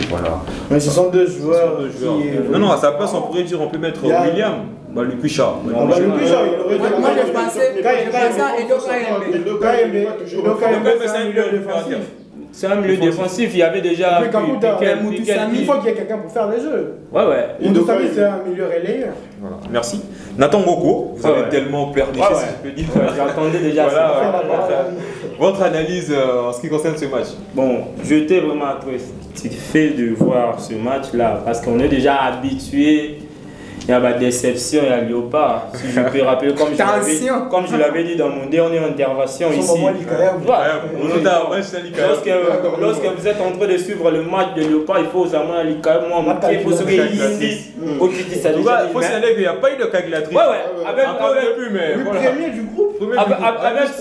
Voilà.
Mais ce sont deux joueurs.
Deux joueurs.
qui évoluent.
Non, non, à sa place, on pourrait dire, on peut mettre William, bah.
Ah bah, le Picha, il aurait
Moi-
dû-
moi, je pensais- Edo.
Edo Kayembe, c'est un milieu défensif.
C'est un milieu défensif, il y avait déjà.
Il faut qu'il y ait quelqu'un pour faire les jeux.
Ouais, ouais.
Edo Kayembe, c'est un milieu relayeur.
Voilà. Merci. Nathan Goko, vous avez
ouais.
tellement perdu,
Ouais,
si je peux dire.
J'attendais déjà
Voilà,
ça.
Votre, analyse euh, en ce qui concerne ce match.
Bon, j'étais vraiment très satisfait de voir ce match-là parce qu'on est déjà habitué. Il y a la déception, il y a Léopard. Si je peux rappeler, comme je l'avais-
Tension.
comme je l'avais dit dans mon dernière intervention
Son
ici.
à-.
Lorsque, lorsque vous êtes en train de suivre le match de Léopard, il faut savoir à l'ICA, moi, mon pied, il faut se
cas,
dit,
il faut signaler qu'il n'y a pas eu de calculatrice.
Ouais, ouais, avec,
Le premier du groupe.
Avec.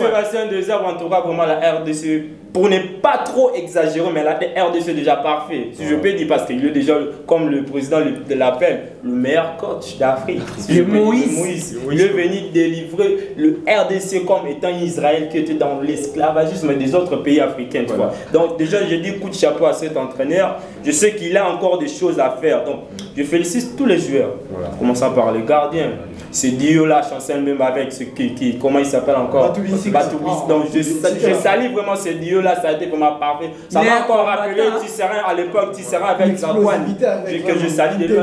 Sébastien Dezerbe, en tout cas, vraiment la RDC, pour ne pas trop exagérer, mais la RDC est déjà parfait. Si je peux dire, parce qu'il est déjà, comme le président le- de l'appel, le meilleur d'Afrique. [LAUGHS]
Le Moïse.
Moïse. Il est venu délivrer le RDC comme étant Israël qui était dans l'esclavagisme des autres pays africains. Tu
Voilà.
vois. Donc, déjà, je dis coup de chapeau à cet entraîneur. Je sais qu'il a encore des choses à faire. Donc, je félicite tous les joueurs.
Voilà.
Commençant par le gardien. C'est Dio là, chancel même avec ce qui, qui- comment il s'appelle encore?
Batoubissi.
Donc je, je salue vraiment ce Dio là, ça a été vraiment parfait. Ça m'a encore rappelé. Tisserand à l'époque, Tisserand avec Antoine. Que je salue de.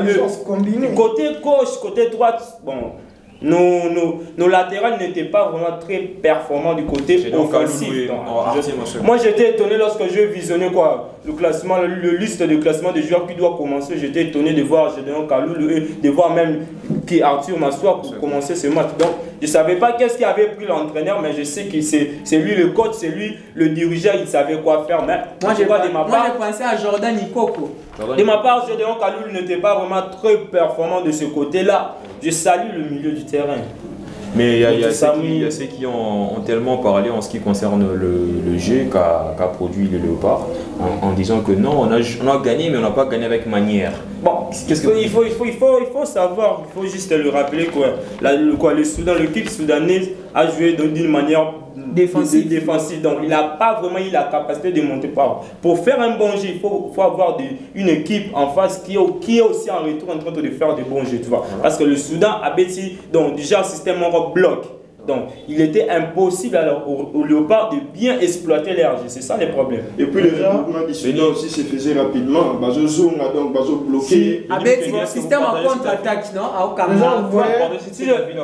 Côté gauche, côté droite, bon. Nos, nos, nos latérales n'étaient pas vraiment très performants du côté
donc
offensif. Donc, moi j'étais étonné lorsque je visionnais quoi, le classement, le, le liste de classement des joueurs qui doit commencer. J'étais étonné de voir Gédéon Kalou, de voir même qui Arthur Massoua pour commencer ce match. Donc je ne savais pas qu'est-ce qui avait pris l'entraîneur, mais je sais que c'est c'est lui le coach, c'est lui le dirigeant, il savait quoi faire. Mais
moi j'ai
cas, de ma
moi,
part,
j'ai pensé à Jordan Ikoko
de ma part, Gédéon Kalou n'était pas vraiment très performant de ce côté-là. Je salue le milieu du terrain.
Mais il y a, y ceux qui, y a ceux qui ont, ont tellement parlé en ce qui concerne le, le jeu qu'a produit le Léopard en, en disant que non, on a, on a gagné, mais on n'a pas gagné avec manière.
Bon,
Qu'est-ce que-
il, faut, il, faut, il, faut, il faut savoir, il faut juste le rappeler quoi. La- le, quoi le Soudan, l'équipe soudanaise a joué d'une manière
Défensive.
défensive. Donc il n'a pas vraiment eu la capacité de monter par. Pour faire un bon jeu, il faut, faut avoir une équipe en face qui est, qui est aussi en retour en train de faire des bons jeux, tu vois. Parce que le Soudan a bâti donc déjà un système en bloc. Donc, il était impossible alors au, au Léopard de bien exploiter l'RG. C'est ça les problèmes.
Et puis le
Déjà,
regroupement du Soudan aussi se faisait rapidement. Bazo Zonga, donc Bazo bloqué.
Avec le système en contre-attaque, non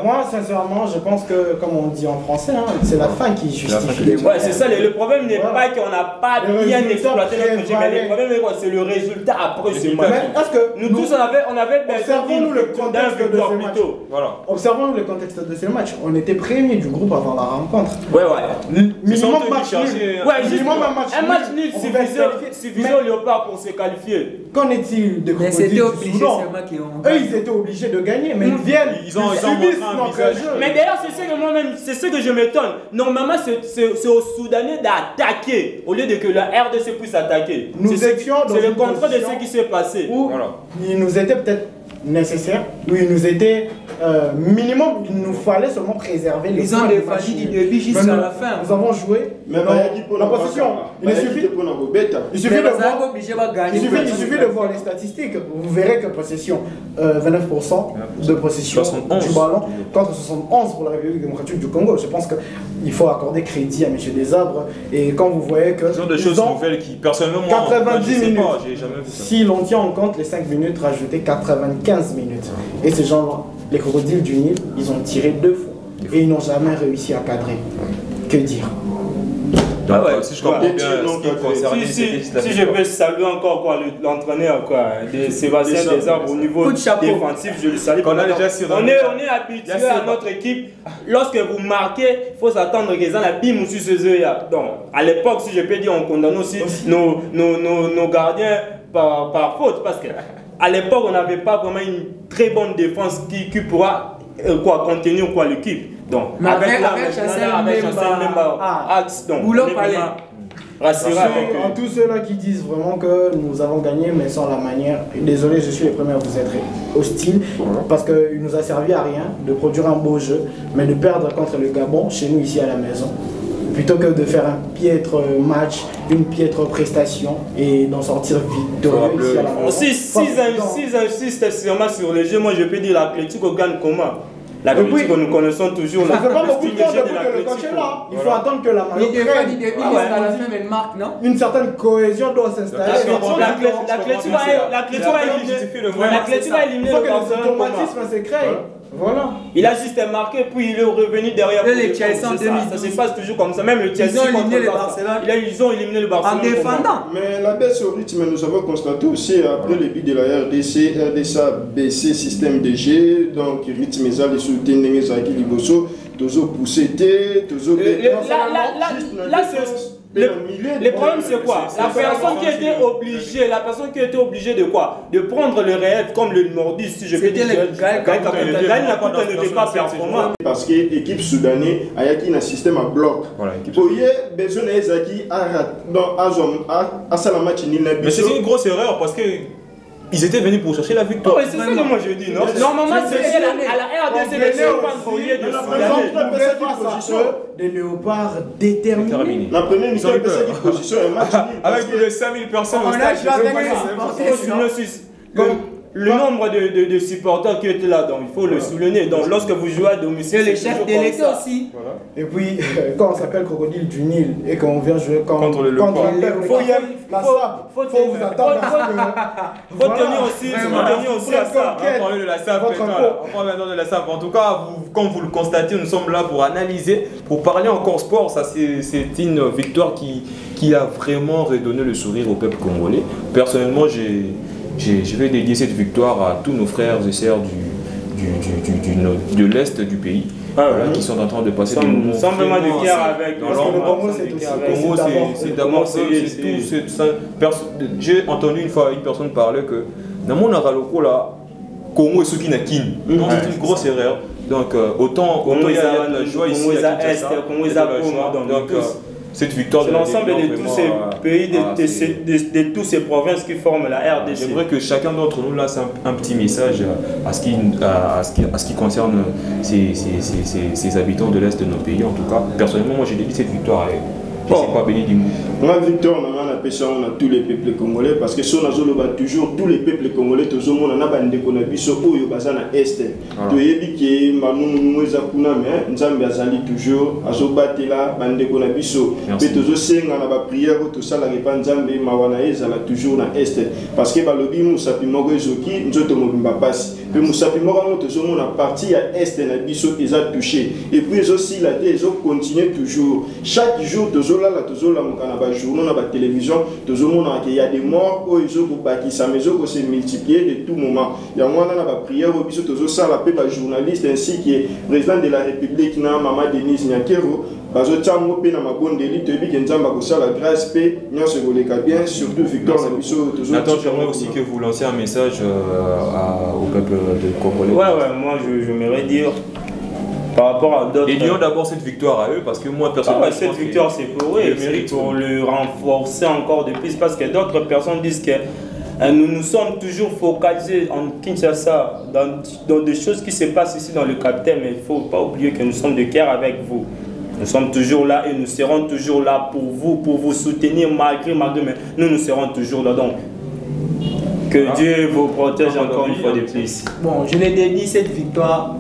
moi, sincèrement, je pense que, comme on dit en français, hein, c'est la fin qui justifie les
Ouais, c'est ça. Le, le problème n'est
Voilà.
pas qu'on n'a pas
Le
bien exploité notre projet, mais le problème C'est le résultat après ce match.
Est-ce que
Nous tous, on avait, on avait besoin
Observons-nous le contexte de ce match? Observons le contexte de ce match. On était premier du groupe avant la rencontre.
Ouais, ouais.
Minimum match nul.
un-
Ouais,
Minimum un match
un match nul suffisait, au Léopard pour se qualifier.
Qu'en est-il de
Mais c'était obligé
Soudan
seulement qu'ils ont.
Eux, ils étaient obligés de gagner, mais ils viennent.
Ils ont- ils
subissent notre jeu.
Mais d'ailleurs, c'est ce que moi-même, c'est ce que je m'étonne. Normalement, c'est- c'est c'est aux Soudanais d'attaquer au lieu de que la RDC puisse attaquer.
Nous étions dans
C'est le contraire de ce qui s'est passé.
où
Voilà.
il nous était peut-être nécessaire, où il nous était euh, minimum, il nous fallait seulement préserver les
Ils ont
du nul.
début jusqu'à la fin.
Nous avons joué
Mais pour
la position. Il
Bayaki
suffit,
pour la Bobeta.
il suffit de voir
a obligé de gagner.
Il suffit, il suffit de voir les statistiques. Vous verrez que possession, euh, 29% de possession
71.
du ballon contre 71 pour la République démocratique du Congo. Je pense qu'il faut accorder crédit à M. Desabres. Et quand vous voyez que
Ce sont des
ils
choses
ont,
nouvelles qui, personnellement, moi,
90
je sais
minutes.
pas, jamais vu ça.
si l'on tient en compte les 5 minutes, rajouter 95 minutes. Et ces gens-là, les crocodiles du Nil, ils ont tiré deux fois. Et ils n'ont jamais réussi à cadrer. Que dire?
Donc,
Ouais, ouais.
euh, si je comprends
Ouais.
bien
Non,
ce qui
non,
concerne
Si, si,
les
si je peux saluer encore quoi, le- l'entraîneur quoi, de Sébastien
Desarbres.
Au niveau
Coup de chapeau.
défensif, je le salue.
A déjà
on
un-
est, on est habitué à notre équipe. Lorsque vous marquez, il faut s'attendre que ça la bim sur ce jeu là. Donc, à l'époque, si je peux dire, on condamne aussi nos, nos, nos, nos gardiens par, par faute parce que à l'époque, on n'avait pas vraiment une très bonne défense qui, qui pourra euh, quoi, contenir quoi l'équipe. Donc,
Mais avec- avec
là, avec
Mbemba,
Chancel Mbemba,
ah,
axe, donc,
Boulot Palais.
rassuré avec
en tous ceux-là qui disent vraiment que nous avons gagné, mais sans la manière. Désolé, je suis le premier à vous être hostile, parce qu'il nous a servi à rien de produire un beau jeu, mais de perdre contre le Gabon, chez nous ici à la maison. Plutôt que de faire un piètre match, une piètre prestation et d'en sortir victorieux la.
Si,
Parce
s'ils
que dans-
s'ils insistent sûrement sur le jeu, moi je peux dire l'Atlético gagne comment? L'Atlético,
Et puis-
nous connaissons toujours.
Ça fait pas beaucoup de temps depuis que le coach est là. Il faut attendre que la
Il début
Ah ouais.
la fin, il marque, non?
Une certaine cohésion doit s'installer.
Parce que
Il faut
l'Atlético-
que-
L'Atlético a- l'Atlético a éliminé
justifie le vrai
l'Atlético a éliminé
il faut
le
que le automatisme se crée. Voilà.
Il a juste marqué, puis il est revenu derrière.
Et les Chelsea en
c'est ça.
2012.
Ça se passe toujours comme ça. Même le Chelsea.
Ils ont éliminé
contre
le
Barça.
Barcelone.
Il a- Ils ont éliminé le
En
Barcelone. comment
défendant.
Mais la baisse au rythme, nous avons constaté aussi après le but de la RDC, RDC a baissé système de jeu, donc rythme ça, les soutiens de Zaki Liboso, toujours poussé, toujours.
Là- là- là- là, c'est- le- Le problème c'est quoi?
c'est-
La
c'est
personne qui était obligée, la personne qui était obligée de quoi? De prendre le réel comme le nordiste, si je peux dire.
vraiment
Kakuta
dans-
n'était pas performant.
Parce que l'équipe soudanais a eu un système à bloc. Pour y besoin d'Ezaki à donc à
Mais c'est une grosse erreur parce que ils étaient venus pour chercher la victoire.
Ouais, c'est ça que moi je dis, non? Normalement, c'est à la à la RDC de lieu de
Dans la
Soudanais.
première
Vous
mi-temps,
face à
position.
eux, des léopards déterminés?
Terminé.
La première
Ils
mi-temps,
ont eu
il
peur.
cette position un match
Avec plus de 5000 personnes
On
au
a
stade. je
Il le, nombre de, de, de supporters qui étaient là, donc il faut le souligner. Donc lorsque vous jouez à domicile,
C'est le chef
ça.
aussi.
Et puis, [LAUGHS] quand on s'appelle Crocodile du Nil et qu'on vient jouer contre,
Contre le
contre le la
faut- faut
faut, vous attendre
faut-. [LAUGHS] Faut
Voilà.
tenir aussi, tenir aussi à ça.
On va parler de la SAP. On parle maintenant de la SAP. En tout cas, vous- comme vous le constatez, nous sommes là pour analyser, pour parler encore sport. Ça, c'est c'est une victoire qui, qui a vraiment redonné le sourire au peuple congolais. Personnellement, j'ai- j'ai- je vais dédier cette victoire à tous nos frères et sœurs du, du, du- du- de l'Est du pays.
Ah,
voilà, qui sont en train de passer
Nous
des moments
sommes vraiment de cœur avec
dans leur.
Congo, c'est c'est- d'abord-
c'est tout. J'ai entendu une fois une personne parler que dans mon araloko là, Congo est qui n'a kin. Donc c'est une grosse erreur. Donc euh, autant autant il y a de la joie ici
Congo est
à
Est, Congo est à donc
euh, cette victoire de
l'ensemble de tous ces
euh,
pays, de,
ah,
de de- de tous ces provinces qui forment la RDC.
J'aimerais que chacun d'entre nous laisse un, un petit message à, ce, qui, à, à ce, qui, à ce qui concerne ces, ces, ces, ces- ces habitants de l'Est de nos pays. En tout cas, personnellement, moi j'ai dédié cette victoire Je sais pas, Béni Dimou.
nga victoire nanga napesa yango na tous les peuples congolais parce que so nazoloba toujours tous les peuples congolais tozomona na bandeko na biso oyo baza na este
Voilà.
toyebi ke manununu eza kuna me nzambe azali toujours azobatela bandeko na biso
Merci.
mpe tozosenga na bapriere oyo tosalaka epa nzambe mawa na ye ezala toujours na este parce que balobi mosapi moko ezoki nzoto mobimba pasi mpe mosapi moko yango tozomona parti ya este na biso eza touché epuis ezosila te ezocontinue toujours. Chaque jour tozolala tozolamuka na bajournaux na batélévision tozomonaka ke ya des morts oyo ezokobakisama ezokose multiplier de tout moment. Yango wana na bapriere oyo biso tozosala mpe bajournaliste ainsi ke président de la république na denise nyakero bazotia yango mpe na mabondeli toyebi ke nzambe akosala grâce mpe nyonso ekoleka bien surtout victoire na biso oyo
Nathan,
tozotia
j'aimerais aussi que vous lancez un message euh, à- au peuple de Congolais.
Ouais, ouais, moi je, j'aimerais dire par rapport à d'autres.
Et disons d'abord cette victoire à eux, parce que moi
Ah
personnellement.
ouais,
je
cette victoire c'est pour eux,
le
c'est
mérite.
pour le renforcer encore de plus parce que d'autres personnes disent que euh, nous nous sommes toujours focalisés en Kinshasa dans, dans des choses qui se passent ici dans le capitaine, mais il ne faut pas oublier que nous sommes de cœur avec vous. Nous sommes toujours là et nous serons toujours là pour vous, pour vous soutenir malgré, malgré, mais nous, nous serons toujours là. Donc, que
Ah.
Dieu vous protège
Ah,
encore une fois de
hein.
plus.
Bon, je l'ai dédié cette victoire,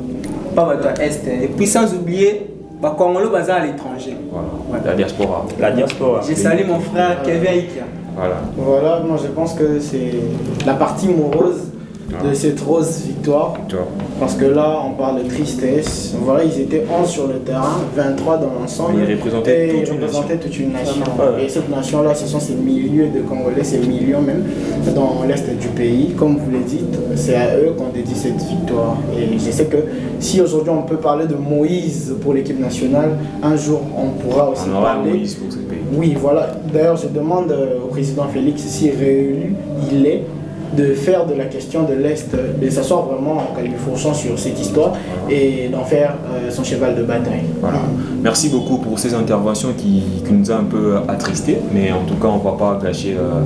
pas votre Est. Et puis sans oublier, bah, Congolo Baza à l'étranger.
Voilà, la diaspora.
La diaspora.
J'ai salué mon frère Kevin Ikia.
Voilà.
Voilà, moi je pense que c'est la partie morose de
Ah.
cette rose victoire.
Victoire.
Parce que là, on parle de tristesse. Voilà, ils étaient 11 sur le terrain, 23 dans l'ensemble.
Ils représentaient
Et
toute
ils
une
représentaient toute une nation.
Ouais.
Et cette nation-là, ce sont ces milliers de Congolais, ces millions même, dans l'est du pays. Comme vous le dites, c'est à eux qu'on dédie cette victoire. Et je sais que si aujourd'hui on peut parler de Moïse pour l'équipe nationale, un jour on pourra aussi
On
parler.
Moïse pour ce pays.
Oui, voilà. D'ailleurs, je demande au président Félix, si réélu il est, de faire de la question de l'Est, de s'asseoir vraiment en califourchon sur cette histoire et d'en faire euh, son cheval de bataille.
Voilà. Merci beaucoup pour ces interventions qui, qui nous ont un peu attristés, mais en tout cas, on ne va pas gâcher euh,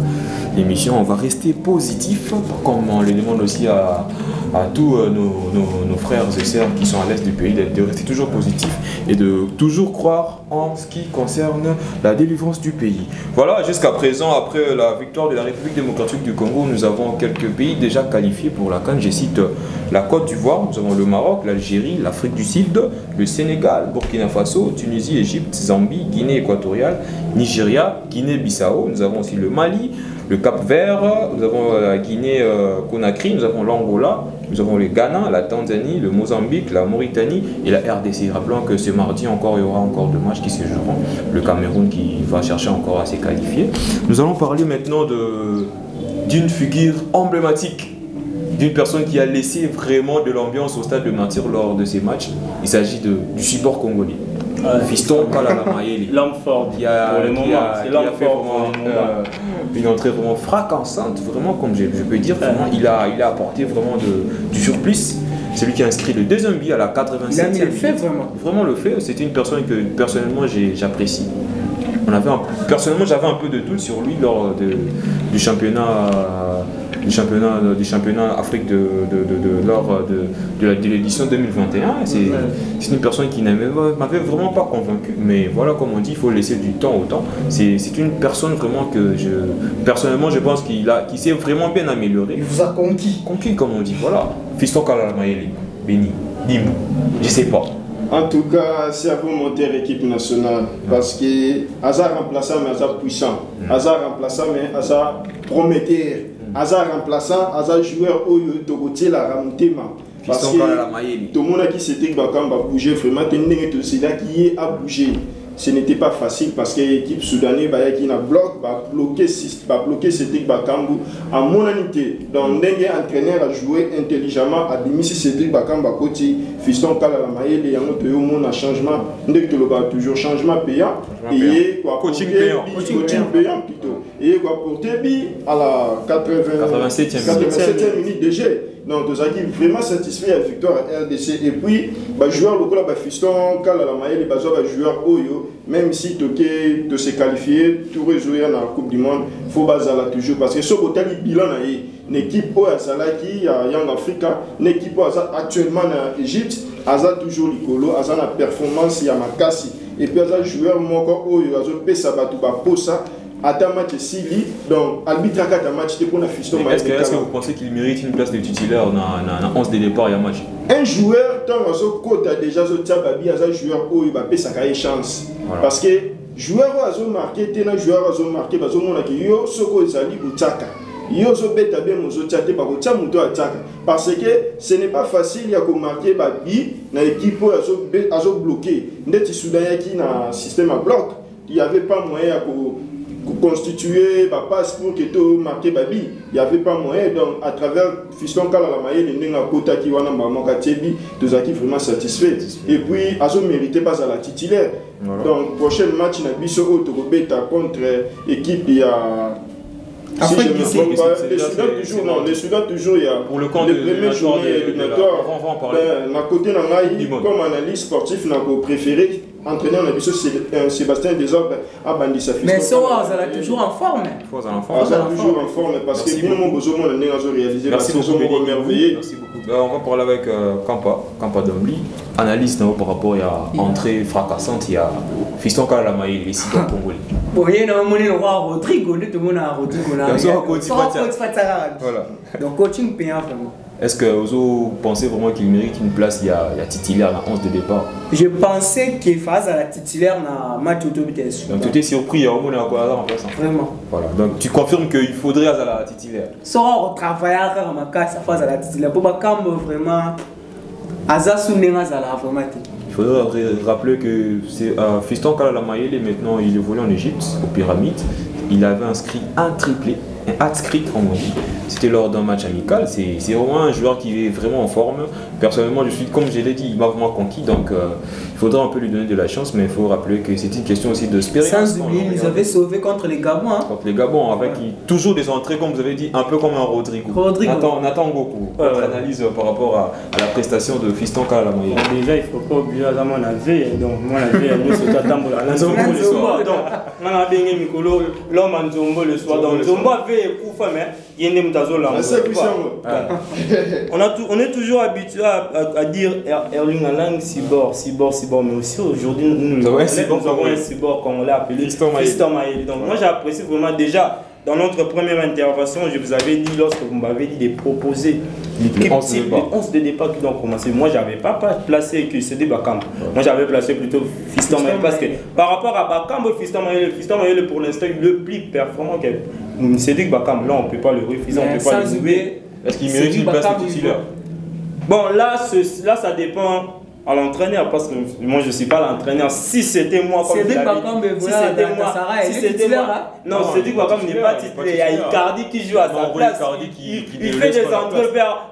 on va rester positif, comme on le demande aussi à, tous euh, nos, frères et sœurs qui sont à l'est du pays, de rester toujours positif et de toujours croire en ce qui concerne la délivrance du pays. Voilà, jusqu'à présent, après la victoire de la République démocratique du Congo, nous avons quelques pays déjà qualifiés pour la Cannes. Je cite euh, la Côte d'Ivoire, nous avons le Maroc, l'Algérie, l'Afrique du Sud, le Sénégal, Burkina Faso, Tunisie, Égypte, Zambie, Guinée équatoriale, Nigeria, Guinée-Bissau. Nous avons aussi le Mali, le Cap Vert, nous avons euh, la Guinée-Conakry, nous avons l'Angola, nous avons le Ghana, la Tanzanie, le Mozambique, la Mauritanie et la RDC. Rappelons que ce mardi encore, il y aura encore deux matchs qui se joueront. Le Cameroun qui va chercher encore à se qualifier. Nous allons parler maintenant d'une figure emblématique d'une personne qui a laissé vraiment de l'ambiance au stade de Martyr lors de ces matchs. Il s'agit du support congolais.
Ouais.
Fiston Kalala Mayele.
L'homme fort
Qui a,
pour le
qui
moment.
a-
C'est
qui a
l'homme
fait
fort
vraiment, euh, une entrée vraiment fracassante, vraiment comme je, je peux dire. Vraiment, il, a, il a apporté vraiment de- du surplus. C'est lui qui a inscrit le deuxième but à la 87e.
Il a mis le fait vraiment.
Vraiment le fait, c'était une personne que personnellement j'apprécie. On avait un- personnellement j'avais un peu de doute sur lui lors de- du championnat euh, du championnat du championnat Afrique de, de- de- de- lors de, de la- de l'édition 2021. C'est c'est une personne qui n'avait- m'avait vraiment pas convaincu. Mais voilà, comme on dit, il faut laisser du temps au temps. C'est c'est une personne vraiment que je personnellement je pense qu'il a qui s'est vraiment bien amélioré.
Il vous a conquis.
Conquis comme on dit. Voilà. Fiston Kalala Mayele, Béni, Dimou, je sais pas.
En tout cas, c'est à vous monter équipe nationale. Parce que hasard remplaçant, mais hasard puissant. Hasard remplaçant, mais hasard prometteur. aza remplaçant aza joueur oyo tokotielaka motema. Tomonaki cédric bakambo abouge vraiment te ndenge toselaki ye abouge ce n'était pas facile parce que équipe soudanais bayaki na bloc babloke babloke cédric bakambo amonani te donc ndenge entraîneur ajoué intelligemment abimisi cédric bakambo akoti fiston kalala mayele yango toyomona changement. Ndenge tolobaka toujours changement payant
paye
koaching
payant
plutôt. Et quoi porter bi à la 80
87e
87e minute de jeu. Donc tozalaki vraiment satisfait ya victoire ya rdc et puis bajoueur lokola bafiston kala la mayele bazwa bajoueur oyo. Même si toke tose qualifie tour ezoya na coupe du monde fo bazala toujours. Parce que soki otali bilan na ye na équipe oyo azalaki ya young africa na équipe oyo aza actuellement na égypte aza toujours likolo aza na performance ya makasi et puis aza joueur moko oyo azopesa bato baposa ata match esili donc arbitre akata match te mpona fiston
Est-ce que, est-ce que vous pensez qu'il mérite une place de titulaire dans na, na 11 de départ ya match
un joueur ntango azokota déjà azotia babi aza joueur oyo bapesaka ye chance.
Voilà.
parce que joueur oyo azomarke te na joueur oyo azomarke bazomonaki yo soki ozali otiaka yo ozobeta bien ozotia te bakotia moto atiaka parce que ce n'est pas facile ya komarke babi na équipe oyo azobloke ndeti soudan yaki na système ya bloc? Il y avait pas moyen ya constituer bapasse pour que to marqué babi il y avait pas moyen donc à travers fiston kala la mayele ndenge akotaki wana mbamoko atiebi tozalaki vraiment satisfait. Et puis azomérité pas à la titulaire.
Voilà.
donc prochain match na biso oyo tokobeta contre équipe ya si
Afrique
je me
du
trompe
Sud,
pas, les Soudan toujours non les Soudan toujours il y a
Pour le camp
les
éliminatoire
journées éliminatoires. Ben, na côté na comme analyse sportif nako préféré entraîneur na biso euh, Sébastien Desorbe abandisa
Mais
Fiston
so
Kala.
azala toujours en forme.
Faut aux enfants.
aza
en
toujours en forme parce que
Merci
bino
beaucoup.
mo bozomona ndenge azoréalise
Merci beaucoup, Merci. Euh, on va parler avec euh, Kampa, Kampa Dombli, analyste non, par rapport à l'entrée fracassante, il y a Fiston Kalamaï, les six congolais.
Boye na omoni lokwa rodrigo nde tomona rodrigo na
Yango soko koti fatia.
Soko koti fatia kaka.
Voilà.
donc coaching payant vraiment
Est-ce que vous pensez vraiment qu'il mérite une place? Il y a, il y a titulaire dans 11 de départ
je pensais que phase à la titulaire na match autobité
Donc tu étais surpris, il y a au moins un en place. hein.
vraiment
Voilà. Donc tu confirmes qu'il faudrait à la titulaire?
soko retravailler kaka makasi phase à la titulaire mpo bakambo vraiment aza su ndenge azala vraiment
faudrait ra- rappeler que c'est euh, Fiston Kalamaïl maintenant il évolue en Égypte, aux pyramides. Il avait inscrit un triplé, un hat-trick comme on dit. C'était lors d'un match amical. C'est c'est vraiment un joueur qui est vraiment en forme. Personnellement, je suis, comme je l'ai dit, il m'a vraiment conquis. Donc euh, il faudra un peu lui donner de la chance, mais il faut rappeler que c'est une question aussi d'espérance.
sans
quand
oublier ils avaient sauvé contre les Gabons hein.
Contre les Gabons, avec toujours des entrées, comme vous avez dit, un peu comme un Rodrigo.
Rodrigo.
Nathan, Nathan Goku,
Ouais,
votre
ouais.
analyse par rapport à, à la prestation de Fiston.
Bon, déjà, il faut pas oublier à mon avis. Donc, mon avis, nous sommes [LAUGHS] à Tambola.
Merci, Christian. [LAUGHS]
On, a tou- on est toujours habitué à, à- à dire Er- Erling Haaland, Cibor, Cibor, Cibor, mais aussi aujourd'hui, nous,
Nous
nous avons un. Cibor qu'on l'a appelé.
Fiston Maïli.
Donc, moi, j'apprécie vraiment déjà. Dans notre première intervention, je vous avais dit, lorsque vous m'avez dit de proposer
Le 11 de départ.
11 de départ qui doivent commencer, moi, j'avais pas pas placé que c'était Bakam. Moi, j'avais placé plutôt Fiston. Parce que par rapport à Bakam, Fiston Maïli, Fiston Maïli, pour l'instant, il est le plus performant que Cédric Bakam. Là, on ne peut pas le refuser, on ne peut pas le
oublier
Est-ce qu'il mérite une place de titulaire?
Bon, là, ce- là, ça dépend à l'entraîneur parce que moi, je ne suis pas l'entraîneur. Si c'était moi, comme
Cédric Bakam,
si c'était moi, si c'était moi,
hein
non,
Non,
Cédric Bakam n'est pas titulaire. Il y a. Icardi qui joue à
Non,
sa place.
Qui-
il
qui
il
ne
fait des entrées vers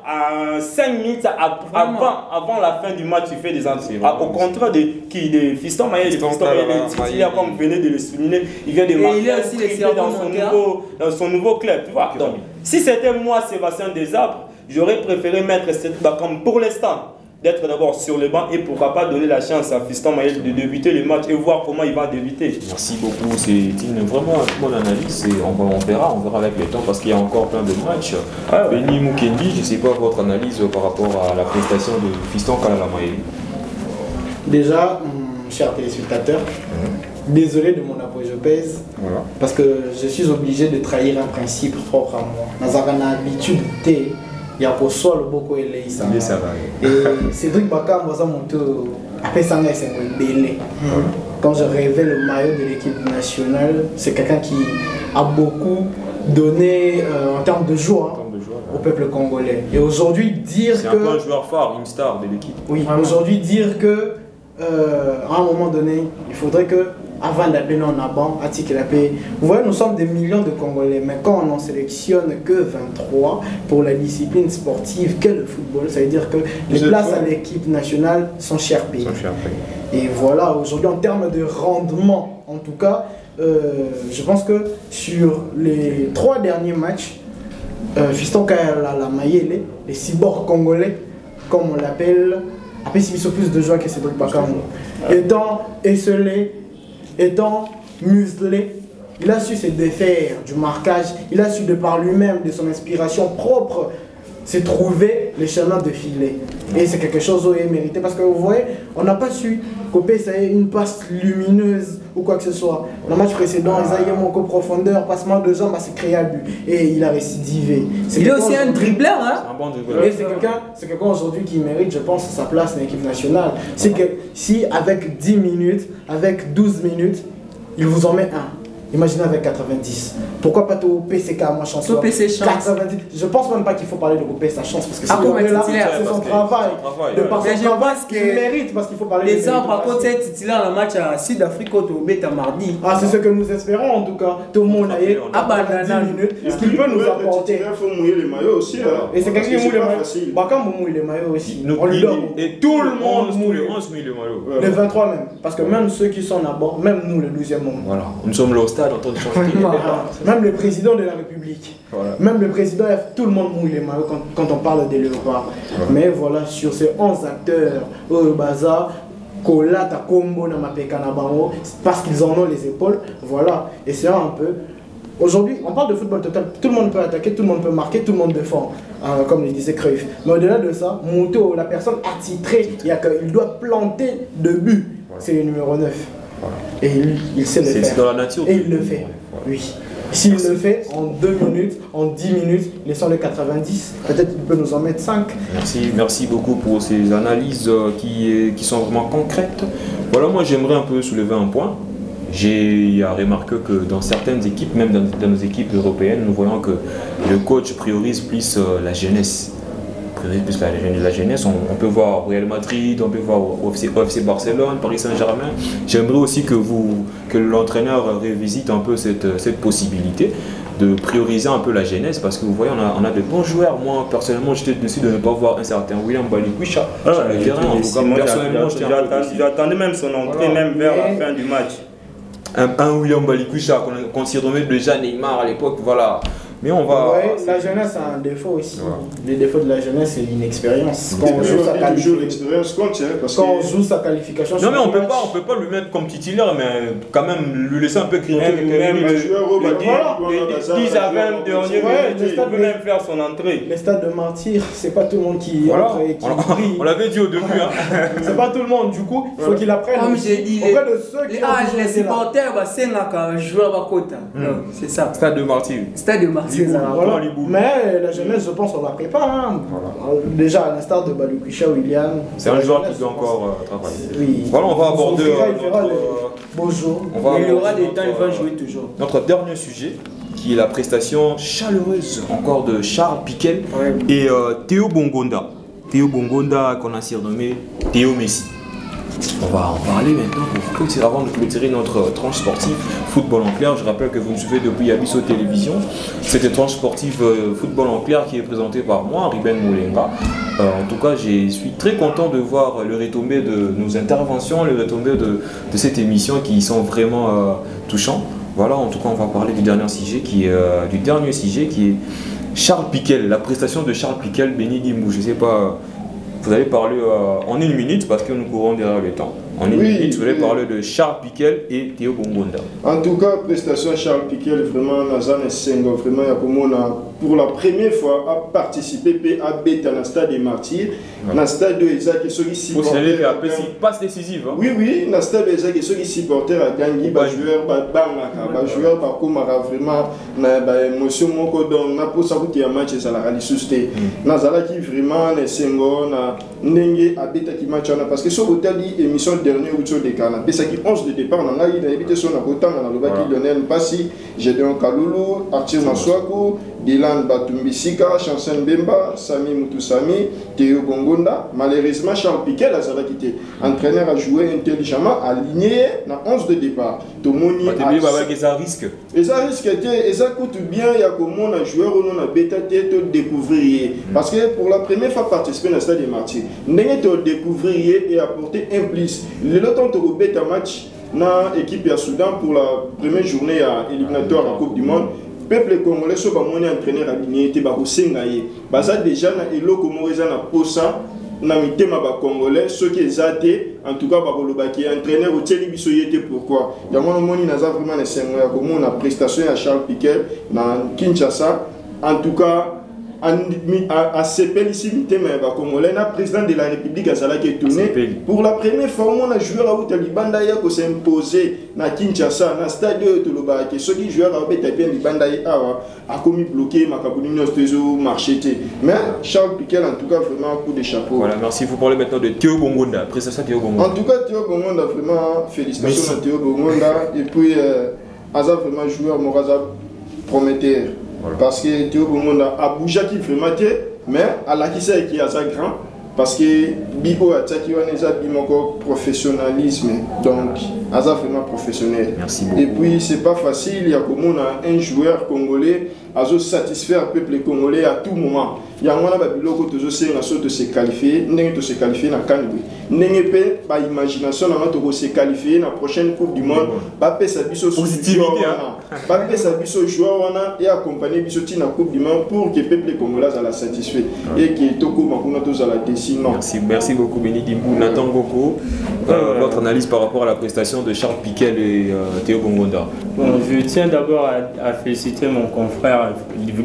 5 minutes avant, avant la fin du match. Il fait des entrées. Au contraire de qui de Fiston Maillet,
Fiston
Fiston Maillet,
Kalala,
le titulaire, comme venez de le souligner, il vient de
Et
marquer
il est aussi le
dans son nouveau dans son nouveau club. Tu vois. Donc, si c'était moi, Sébastien Desarbres, j'aurais préféré mettre Cédric Bakam pour l'instant d'être d'abord sur le banc et pourquoi pas donner la chance à Fiston Maël de débuter le match et voir comment il va débuter.
Merci beaucoup, c'est une vraiment bonne analyse et on, verra, on verra avec le temps parce qu'il y a encore plein de matchs.
Ouais, ouais.
Benny Mukendi, je ne sais pas votre analyse par rapport à la prestation de Fiston Kalalamaye.
Déjà, hum, chers téléspectateurs, désolé de mon apogépèse,
Voilà.
parce que je suis obligé de trahir un principe propre à moi. Nazara na habitude te ya koswa loboko eleisa.
Il est ça va.
Et Cédric Bakam aza moto apesanga esengo ebele. Quand je rêvais le maillot de l'équipe nationale, c'est quelqu'un qui a beaucoup donné euh, en termes de joie au peuple congolais. Et aujourd'hui, dire
C'est un
que...
peu un joueur phare, une star de l'équipe.
Oui, aujourd'hui dire que euh, à un moment donné, il faudrait que avant d'appeler non avant, à titre la paix. Vous voyez, nous sommes des millions de Congolais, mais quand on n'en sélectionne que 23 pour la discipline sportive qu'est le football, ça veut dire que les
Vous
places à l'équipe nationale sont chères payées. Et voilà, aujourd'hui, en termes de rendement, en tout cas, euh, je pense que sur les trois derniers matchs, euh, Fiston Kayala Mayele, les cyborgs congolais, comme on l'appelle, sont plus de joie que Cédric Bakamou, étant esselé, étant muselé, il a su se défaire du marquage, il a su de par lui-même, de son inspiration propre, c'est trouver le chemin de filer. Et c'est quelque chose qui est mérité parce que vous voyez, on n'a pas su couper ça une passe lumineuse ou quoi que ce soit. Dans le match précédent, Isaïe Moko profondeur, passement de jambes, c'est créé à but. Et il a récidivé.
Il est aussi un dribbleur,
C'est
hein
un bon dribbleur.
et c'est quelqu'un, c'est quelqu'un aujourd'hui qui mérite, je pense, sa place dans l'équipe nationale. C'est que si avec 10 minutes, avec 12 minutes, il vous en met un. Imaginez avec 90. Pourquoi pas tout PCK, moi chance
Tout PC chance.
90. Je pense même pas qu'il faut parler de couper sa chance parce que
Ah,
c'est
titulaire,
c'est son
parce que
travail.
c'est son travail,
De
ouais.
par son travail,
pense que
il mérite parce qu'il faut parler
Les
de
gens, par contre, c'est titulaire le match à Sud-Afrique contre Obeta mardi.
Ah, c'est ce que nous espérons en tout cas. Tout le monde a eu
Ah, bah,
10
non, non.
minutes. Ce qu'il peut nous apporter.
Il faut mouiller les maillots aussi. hein.
Et c'est
Parce
quelqu'un
que
qui mouille les maillots.
facile.
Bakam mouille les maillots aussi.
Nous-
On lui donne.
Et
tout le monde mouille.
les 11 000 le maillot.
Ouais.
Les 23 même. Parce que même ceux qui sont là-bas, même nous, le 12e monde.
Voilà, nous sommes là au stade en train de chanter.
Même le président de la République.
Voilà.
Même le président, tout le monde mouille les maillots quand, quand on parle des léopards. Mais voilà, sur ces 11 acteurs, au Baza, Kolata, Kombo, Namapeka, Nabango, parce qu'ils en ont les épaules, voilà. Et c'est un peu. Aujourd'hui, on parle de football total. Tout le monde peut attaquer, tout le monde peut marquer, tout le monde défend, hein, comme le disait Cruyff. Mais au-delà de ça, Mouto, la personne attitrée, il, doit planter de but. C'est le numéro 9. Et il, il sait le
C'est c'est
faire.
dans la nature.
Et il le fait. Oui. S'il le fait en 2 minutes, en 10 minutes, laissant les 90, peut-être qu'il peut nous en mettre 5.
Merci, merci beaucoup pour ces analyses euh, qui, qui sont vraiment concrètes. Voilà, moi j'aimerais un peu soulever un point. J'ai remarqué que dans certaines équipes, même dans, dans nos équipes européennes, nous voyons que le coach priorise plus euh, la jeunesse. Plus la, jeunesse- la jeunesse. On, on peut voir Real Madrid, on peut voir OFC, OFC Barcelone, Paris Saint-Germain. J'aimerais aussi que, vous, que l'entraîneur révisite un peu cette, cette possibilité de prioriser un peu la jeunesse parce que vous voyez, on a, on a de bons joueurs. Moi, personnellement, j'étais déçu de ne pas voir un certain William Balikwisha
Ah,
sur le terrain. En tout cas,
moi,
personnellement,
j'attendais- même son entrée,
Voilà.
même vers la fin du match.
un, un William Balikwisha qu'on remet déjà Neymar à l'époque, voilà. Mais on va.
Ouais, la jeunesse a un défaut aussi.
Voilà.
Les défauts de la jeunesse, c'est l'inexpérience. Quand, on joue sa
Toujours
qualification-
l'expérience compte, hein, parce
quand on joue sa qualification
Non mais
le
on peut
match,
pas, on peut pas lui mettre comme titulaire, mais quand même lui laisser un peu crier.
Même, même
un joueur au
le-
bâti,
voilà,
on a
les
Bazar,
10 à
on
20
a
derniers
Ouais,
minutes,
le
il
stade
peut même faire son entrée.
les stades de martyrs, c'est pas tout le monde qui
Voilà.
entre et qui
On,
brille.
on l'avait dit au début. Hein. [LAUGHS]
C'est pas tout le monde. Du coup, il faut qu'il apprenne.
Comme j'ai dit, les,
auprès de ceux qui
les,
ont
ah,
là.
supporters, bah, c'est un joueur à côté.
Hmm.
Non, C'est ça.
Stade de Martyr.
Stade de Marseille.
Voilà. Mais la jeunesse, je pense, on la prépare. hein. Euh, Déjà, à l'instar de Balukusha, William.
C'est un joueur qui doit encore euh, travailler.
Oui.
Voilà, on va aborder euh,
il
notre,
Bonjour.
on va
Mais il y aura des temps, il va jouer toujours.
Notre dernier sujet, qui est la prestation chaleureuse encore de Charles Piquel
Ouais.
et euh, Théo Bongonda. Théo Bongonda qu'on a surnommé Théo Messi. On va en parler maintenant pour clôturer, avant de clôturer notre tranche sportive football en clair. Je rappelle que vous nous suivez depuis Abysso Télévision. Cette tranche sportive euh, football en clair qui est présentée par moi, Riben Moulenga. Euh, en tout cas, je suis très content de voir le retombé de nos interventions, le retombé de, cette émission qui sont vraiment euh, touchants. Voilà, en tout cas, on va parler du dernier sujet qui est, du dernier sujet qui est Charles Piquel, la prestation de Charles Piquel, Béni Dimou. Je sais pas, vous allez parler euh, en une minute parce que nous courons derrière le temps. En une
Oui,
minute, vous allez
oui.
parler de Charles Piquel et Théo Bongonda.
En tout cas, prestation Charles Piquet, vraiment, Nazan et Sengo, vraiment, il y a on a, pour la première fois, a participé à bêta dans le stade des martyrs, dans le stade de Isaac et ceux qui
une passe décisive. hein.
Oui, oui, dans le stade de Isaac et ceux qui supporters à Gangi, bah, joueur, bah, bangaka, bah, joueur, bah, comme vraiment, na, bah, émotion, moko, donc, na, pour ça, qu'il y a un match, ça la susté. Nazala qui vraiment, na, Sengo, na, ndenge, qui match, parce que ce hôtel, émission dernière, ou sur des canaux, mais ça qui 11 de départ, on a évité son côté, on a le
Voilà.
qui Lionel Mpassi, Gédéon Kaloulou, Arthur Maswaku, Dylan Batumbisika, Chansen Bemba, Sami Mutusami, Théo Bongonda. Malheureusement, Charles ça va quitter. Entraîneur a joué intelligemment, aligné dans 11 de départ.
tomoni eza risque.
Eza risque te eza kutu bien ya komona joueur oyo nabeta te todécouvrir ye. Mm. Parce que pour la première fois participer na stade de martyr ndenge todécouvrir ye et apporter un plus. Lelo ntango tokobeta match na équipe ya soudan pour la première journée ya éliminatoire ya coupe du monde peuple congolais so bamoni entraîneur alineye te bakosenga ye. Baza déjà na eloko moko eza na posa na mitema bacongolais soki eza te en tout cas bakolobaki entraîneur otieli biso ye te pourquoi? Yango nomoni naza vraiment na esengo ya komona prestation ya charles piquet na kinshasa. En tout cas andi- a- asepelisi mitema ya bakongolais na président de la république azalaki étonné
Asepeli.
pour la première fois omona joueur auta libanda ye kosimpose na kinshasa na stade oyo tolobaka ke soki joueur abeta bien libanda ye awa akomi bloqué makambo nini nyonso to ezomarche te mais charles piquel en tout cas vraiment coup de chapeau
Voilà, merci. Vous parlez maintenant de Théo Bongonda, prestation Théo
En
Bongonda.
tout cas, Théo Bongonda, vraiment, félicitations à Théo Bongonda. Et puis, euh, Aza, vraiment, joueur, Moraza, prometteur. parce que te okomona abujaki vraiment te mais alakisaki aza grand parce que bi oyo atiaki wana eza bi moko professionnalisme donc aza vraiment professionnel. Et puis c'est pas facile ya komona un joueur congolais azosatisfaire peuple congolais à tout moment. Yango wana babiloko tozosenga so tose qualifie ndenge tose qualifie na kane boye Ndenge pe ba imagination na to se qualifier na prochaine coupe du monde, ba pesa biso
Positivité,
joueur wana. Ba pesa biso joueur wana et accompagner biso ti na coupe du monde pour que le peuple congolais soit satisfait et que toko makuna to la décision.
Merci, merci beaucoup Béni Dimbou. Nathan Goko, euh, votre analyse par rapport à la prestation de Charles Piquel et euh, Théo Bongonda.
Bon, je tiens d'abord à, à féliciter mon confrère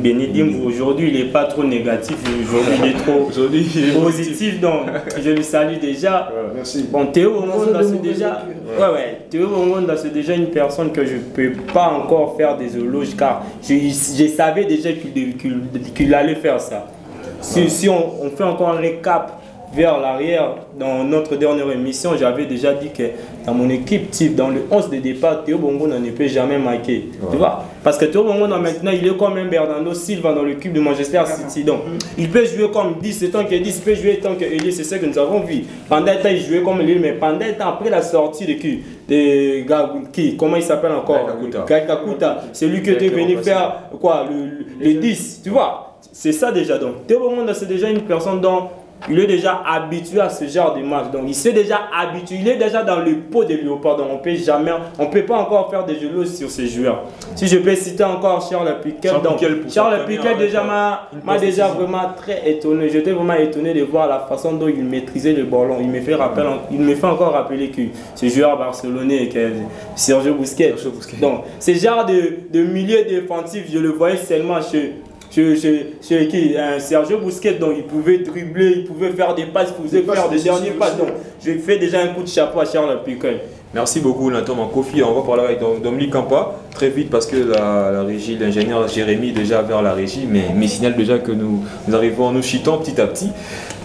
Bénédim. Aujourd'hui, il n'est pas trop négatif, aujourd'hui, il est trop positif. Donc, je le salue déjà.
Merci.
Bon, Théo
On a
Bongonda,
de
c'est déjà. Ouais, ouais. Théo c'est déjà une personne que je ne peux pas encore faire des éloges car je, je savais déjà qu'il allait faire ça. Si, si on, on fait encore un récap vers l'arrière, dans notre dernière émission, j'avais déjà dit que dans mon équipe type, dans le 11 de départ, Théo Bongonda ne peut jamais marquer. Tu vois? Parce que Théo Bongonda maintenant, il est comme un Bernardo Silva dans l'équipe de Manchester City. Donc, il peut jouer comme 10, c'est tant que 10, il peut jouer tant que Eli, c'est ce que nous avons vu. Pendant un temps, il jouait comme Eli, mais pendant un temps, après la sortie de qui? De qui? Comment il s'appelle encore?
Kakuta.
C'est lui qui était venu faire quoi le, le- les 10, tu vois? C'est ça déjà. Donc, Théo Bongonda, c'est déjà une personne dont il est déjà habitué à ce genre de match. Donc, il s'est déjà habitué. Il est déjà dans le pot des léopards. Donc, on peut jamais, on peut pas encore faire des jeux sur ces joueurs. Si je peux citer encore Charles Piquet.
Charles
donc,
Piquet
Charles déjà
avec,
m'a déjà vraiment très étonné. J'étais vraiment étonné de voir la façon dont il maîtrisait le ballon. Il me fait, rappel, il me fait encore rappeler que ce joueur barcelonais, que Sergio Busquets.
Sergio Busquets.
Donc, ce genre de, de milieu défensif, je le voyais seulement chez, chez, chez, chez qui? Euh, Sergio Busquets. Donc, il pouvait dribbler, il pouvait faire des passes, il pouvait
Des passes
faire des derniers passes. Donc, je fais déjà un coup de chapeau à Charles Piquet.
Merci beaucoup Nathan Mankofi. On va parler avec Dom- Dominique Campa très vite parce que la, la régie, l'ingénieur Jérémy est déjà vers la régie, mais, mais il signale déjà que nous, nous arrivons en nous chitant petit à petit.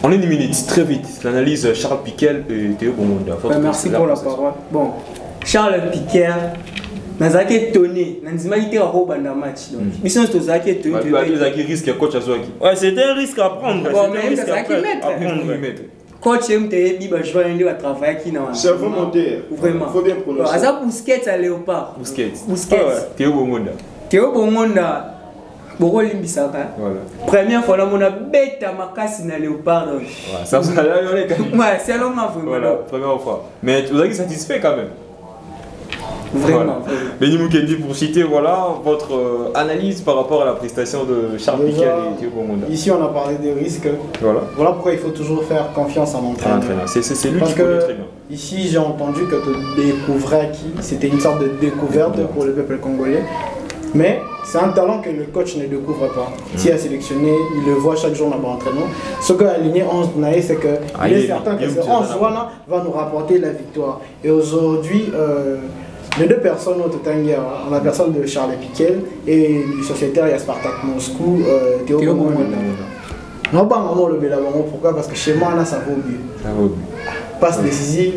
En une minute, très vite, l'analyse Charles Piquel et Théo. Votre-
Ouais, merci
la
pour la parole. Bon, Charles Piquer, nazalaki étonné nanzimaki te akobanda match donc biso nyonso tozalaki étonné
les acquis risquent, coach.
Ouais, c'était un risque à prendre. Risque
coach ye moto yebi bajoueur nde batravaillaki na
Cerveau moteur.
vraiment
Faut bien
Bon,
prononcer.
aza busquets à léopard
Busquets.
busquets
Ah ouais.
Théo Bongonda.
teo bongonda bokolimbisaka
Voilà.
première fois namona beta makasi na léopard donc
Voilà, ça, ça, là, on est quand même-
ouais selonga
Voilà,
vraiment
première fois. Mais vous avez satisfait quand même.
Vraiment
Voilà. Benny Mukendi, pour citer voilà, votre euh, analyse par rapport à la prestation de Charles
Déjà,
et Bongonda.
Ici, on a parlé des risques.
Voilà.
Voilà pourquoi il faut toujours faire confiance en l'entraîneur.
entraîneur. C'est lui
Parce
qui connaît
que
très bien.
ici, j'ai entendu que tu découvrais qui? C'était une sorte de découverte pour le peuple congolais. Mais c'est un talent que le coach ne découvre pas.
Mm.
S'il a sélectionné, il le voit chaque jour dans l'entraînement. Ce qu'a aligné 11 Naé, c'est que
Ah,
est
est-
certain que ce
petit,
11
voilà.
Wana va nous rapporter la victoire. Et aujourd'hui, euh, les deux personnes au Totangia, on a la personne de Charles Piquel et du sociétaire Yaspartak Moscou, euh, Théo. Non, pas vraiment le Bélabango, pourquoi? Parce que chez moi, là, ça va au but.
Ça va au but.
Passe décisive.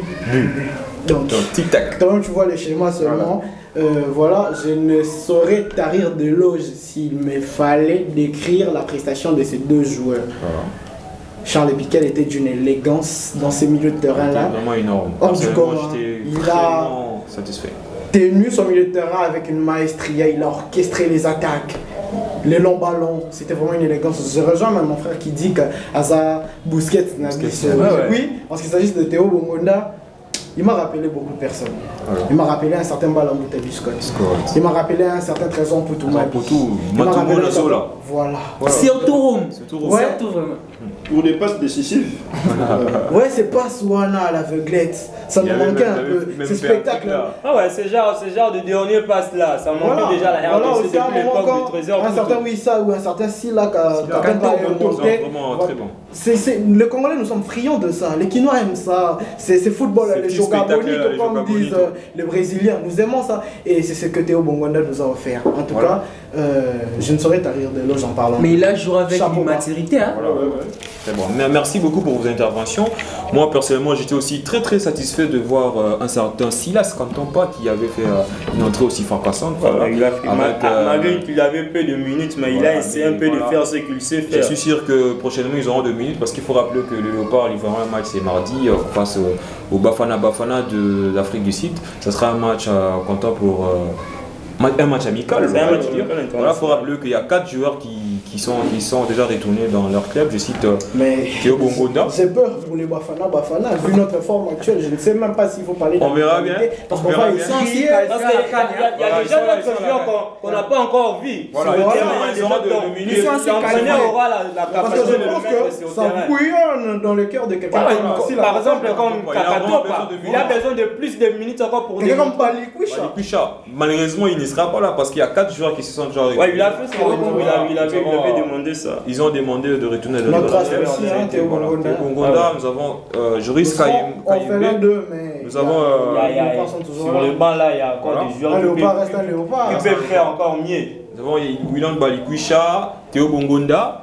Donc,
Donc, tic-tac.
toi-même, tu vois le schéma seulement. Euh, voilà, je ne saurais tarir de loge s'il me fallait décrire la prestation de ces deux joueurs.
Voilà.
Charles Piquel était d'une élégance dans ces milieux de terrain-là.
Vraiment énorme.
Hors du commun. Il a-
satisfait.
Tenu son milieu de terrain avec une maestria, il a orchestré les attaques. Les longs ballons, c'était vraiment une élégance. Je rejoins même mon frère qui dit que Asa Busquets n'a
Busquets,
ce-
ouais,
ouais.
Oui, en ce qui s'agit de Théo Bongonda, il m'a rappelé beaucoup de personnes. Il m'a rappelé un certain Balambouta Biscott. Il m'a rappelé un certain Trésor
Poutou,
Il m'a
Matumo
rappelé un
Nazola.
certain- Voilà.
Surtout Rome.
Surtout Rome.
Ouais.
Surtout vraiment.
Pour des passes décisives. [LAUGHS]
Ouais, c'est pas Swana à l'aveuglette. Ça nous manquait un peu.
avait même
Ce
fait un truc
spectacle.
là.
Ah ouais, ce genre, ce genre de dernier passe là, ça manquait
Voilà,
déjà la
voilà
RDC
aussi à un
depuis
moment
l'époque
quand
du trésor.
un certain Wissa ou un certain Silla qui a qui a
Kanto,
pas
Kanto,
remonté.
c'est vraiment
Voilà.
très bon.
C'est, c'est, les Congolais, nous sommes friands de ça. Les Quinois aiment ça. C'est, c'est football,
Ces
les
petits
joga
spectacles,
bonito,
les
comme disent euh, les Brésiliens. Nous aimons ça. Et c'est ce que Théo Bongonda nous a offert. En tout
Voilà.
cas, euh, je ne saurais tarir de l'eau, j'en parle.
Mais il a joué avec
Chapeau
une maturité. Hein.
Voilà, ouais, ouais. Très bon. Merci beaucoup pour vos interventions. Moi, personnellement, j'étais aussi très très satisfait de voir euh, un certain Silas Kantompa qui avait fait euh, une entrée aussi fracassante. Voilà.
Il a fait,
euh,
malgré qu'il avait peu de minutes, mais il a essayé un peu
voilà.
de faire ce qu'il sait
Je
faire.
suis sûr que prochainement ils auront deux minutes parce qu'il faut rappeler que le Léopard livrera un match c'est mardi euh, face au, au Bafana Bafana de l'Afrique du Sud. Ce sera un match euh, comptant pour euh, un match amical.
C'est un
on va
match
dire.
amical
Voilà, il faut rappeler qu'il y a quatre joueurs qui, qui sont, qui sont déjà retournés dans leur club. Je cite euh,
Mais
Théo Bongonda. [LAUGHS]
j'ai peur pour les Bafana Bafana. Vu notre forme actuelle, je ne sais même pas s'il faut parler
On verra bien.
Parce
On
qu'on va.
Parce qu'il y a, a- a déjà d'autres joueurs qu'on n'a pas encore vus.
Voilà,
ils auront-
a
de- minutes.
le- L'entraîneur aura la, la
Parce que
capacité
je
de le
que ça bouillonne dans le cœur de quelqu'un.
Par exemple, comme
Il a vraiment
Kakato,
besoin de
il a besoin de plus de minutes encore pour
Quelqu'un comme. Balikwisha.
Malheureusement, il ne sera pas là parce qu'il y a quatre joueurs qui se sont déjà
Ouais, il a fait son retour, il avait, il avait, avait demandé ça.
Ils ont demandé de retourner de
Notre aussi, hein,
Ah
nous avons euh, Joris
On fait l'un d'eux, mais.
Nous avons, euh,
Il y a- il y a-
les léopards sont toujours
sur
là.
le banc là, il y a encore des joueurs
Un
qui
léopard
peuvent-
reste un léopard.
qui peuvent faire encore mieux.
Nous avons Willan Balikwisha, Théo Bongonda,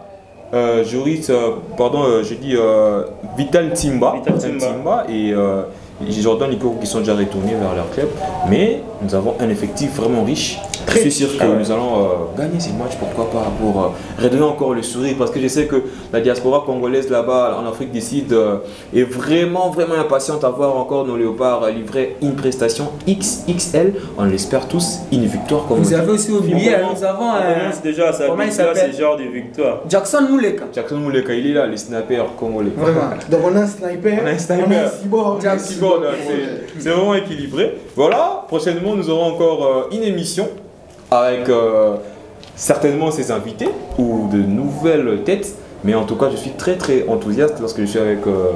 euh, Joris, euh, pardon, euh, je dis euh, Vital Timba,
Vital Timba.
et euh, Jordan Nico qui sont déjà retournés vers leur club. Mais nous avons un effectif vraiment riche. Je suis sûr que
Ah ouais.
nous allons euh, gagner ces matchs, pourquoi pas, pour euh, redonner encore le sourire. Parce que je sais que la diaspora congolaise là-bas, en Afrique du Sud, euh, est vraiment, vraiment impatiente à voir encore nos léopards livrer une prestation XXL. On l'espère tous, une victoire comme
Vous
dit.
avez aussi oublié, nous avons
On commence déjà à
comment s'appelle
ce genre de victoire.
Jackson Mouleka.
Jackson Mouleka, il est là, les snipers congolais.
Vraiment. [LAUGHS]
Donc on a un sniper,
On a un sniper.
on a un cyborg.
C'est vraiment équilibré. Voilà, prochainement nous aurons encore euh, une émission avec euh, certainement ses invités ou de nouvelles têtes. Mais en tout cas, je suis très très enthousiaste lorsque je suis avec euh,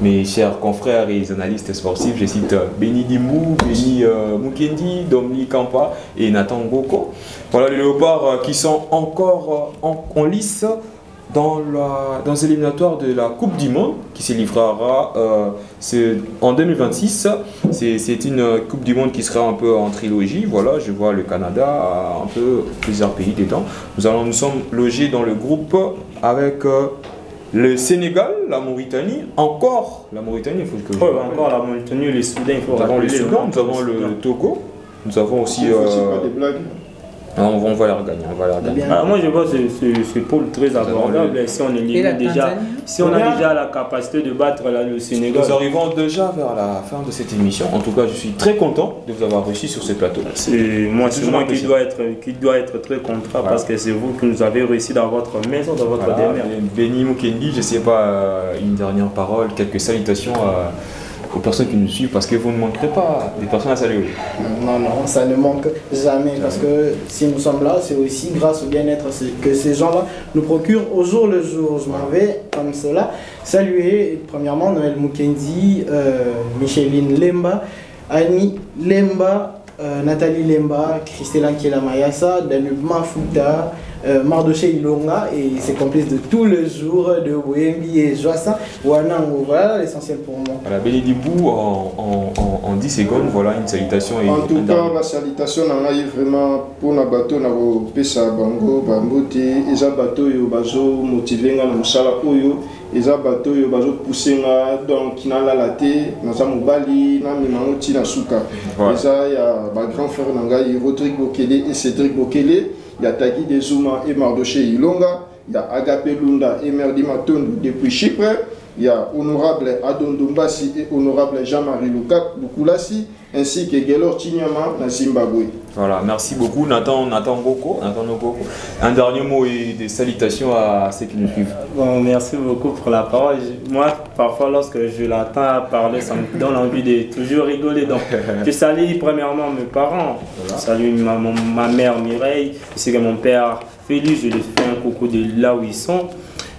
mes chers confrères et analystes sportifs. Je cite Benny Dimou, Benny euh, Mukendi, Dominique Kampa et Nathan Boko. Voilà les léopards qui sont encore en, en lice dans, la, dans les éliminatoires de la Coupe du Monde qui se livrera euh, en 2026. C'est une Coupe du Monde qui sera un peu en trilogie. Voilà, je vois le Canada, un peu plusieurs pays dedans. Nous, allons, nous sommes logés dans le groupe avec euh, le Sénégal, la Mauritanie, encore la Mauritanie, il faut que je
Ouais, encore la Mauritanie, les Soudains, il faut
Nous avons le Soudan,
hein,
nous avons le. Togo, nous avons aussi. Euh. On, on va on regagner.
Bien.
Ah, moi je vois ce, ce, ce pôle très abordable si on élimine déjà, si on a déjà la capacité de battre là, le Sénégal,
Nous arrivons déjà vers la fin de cette émission. En tout cas, je suis très content de vous avoir reçu sur ce plateau.
c'est moi, qui dois être, qui doit être très content parce que c'est vous qui nous avez réussi dans votre maison, dans votre
Voilà,
demeure.
Benny Mukendi, je ne sais pas, euh, une dernière parole, quelques salutations à- aux personnes qui nous suivent parce que vous ne manquerez pas des personnes à saluer.
Non, non, ça ne manque jamais parce que si nous sommes là, c'est aussi grâce au bien-être que ces gens-là nous procurent au jour le jour. Je m'en vais comme cela saluer premièrement Noël Mukendi, euh, Micheline Lemba, Annie Lemba, euh, Nathalie Lemba, Christelle Mayassa, Danube Mafuta, euh, Mardoché Ilonga et ses complices de tous les jours de Wembi et Joassin, Wanango. Voilà l'essentiel pour moi.
Voilà, Benny Dibou, en, en, en, en 10 secondes, voilà une salutation et
en tout
un
cas
dernier.
basalitation na ngai vraiment mpona bato na kopesa bango bambote eza bato oyo bazomotive nga na mosala oyo eza bato oyo bazopuse nga donc nalala te naza mobali namema ngo ntina suka
Voilà.
eza ya bagrand frère na ngai rodrigue bokele e cédric bokele il y a Tagide Zuma et Mardoché Ilonga, il y a Agapé Lunda et Merdi Matondo depuis Chypre, ya honorable adondombasi et honorable jean-marie Luka- lukulasi ainsi que gelor chinyama na zimbabwe
Voilà, merci beaucoup Nathan, Nathan Boko, Nathan Boko. Un dernier mot et des salutations à ceux qui nous suivent.
Bon, merci beaucoup pour la parole. Moi, parfois, lorsque je l'entends parler, ça me donne envie de toujours rigoler. Donc, [LAUGHS] je salue premièrement mes parents. Je salue ma, mon- ma mère Mireille. Je sais que mon père Félix, je les fais un coucou de là où ils sont.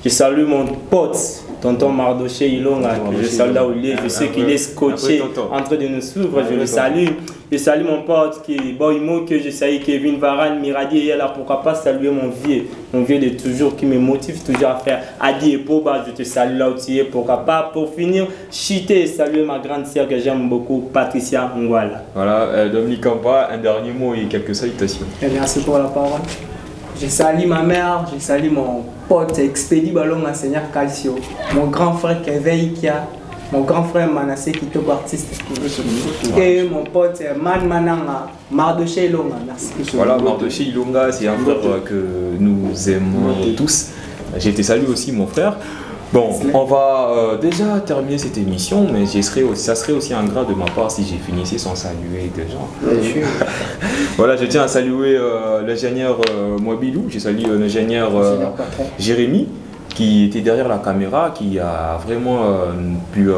Je salue mon pote, tonton Mardoché Ilonga, que je salue là où il est. Je sais qu'il est scotché en train de nous suivre. Je le salue. Je salue mon pote qui est Boymo, que je salue Kevin Varane, Miradi et là. Pourquoi pas saluer mon vieux, mon vieux de toujours qui me motive toujours à faire Adi et Poba. Je te salue là où tu es. Pourquoi pas pour finir, chiter et saluer ma grande sœur que j'aime beaucoup, Patricia Ngwala.
Voilà, euh, Dominique Campa, un dernier mot et quelques salutations.
Et merci pour la parole. Je salue ma mère, je salue mon pote Expédi Ballon, Seigneur Calcio, mon grand frère Kevin Ikia, mon grand frère Manassé Kitoko artiste, et mon pote Man Mananga, Mardoché Ilonga. Merci.
Voilà, Mardoché Ilonga, c'est un frère euh, que nous aimons tous. J'ai été salué aussi, mon frère. Bon, on va euh, déjà terminer cette émission, mais je serais aussi- ça serait aussi ingrat de ma part si j'ai finissé sans saluer des gens. [LAUGHS] Voilà, je tiens à saluer euh, l'ingénieur euh, Moabilou, je salue euh, l'ingénieur. Jérémy qui était derrière la caméra, qui a vraiment pu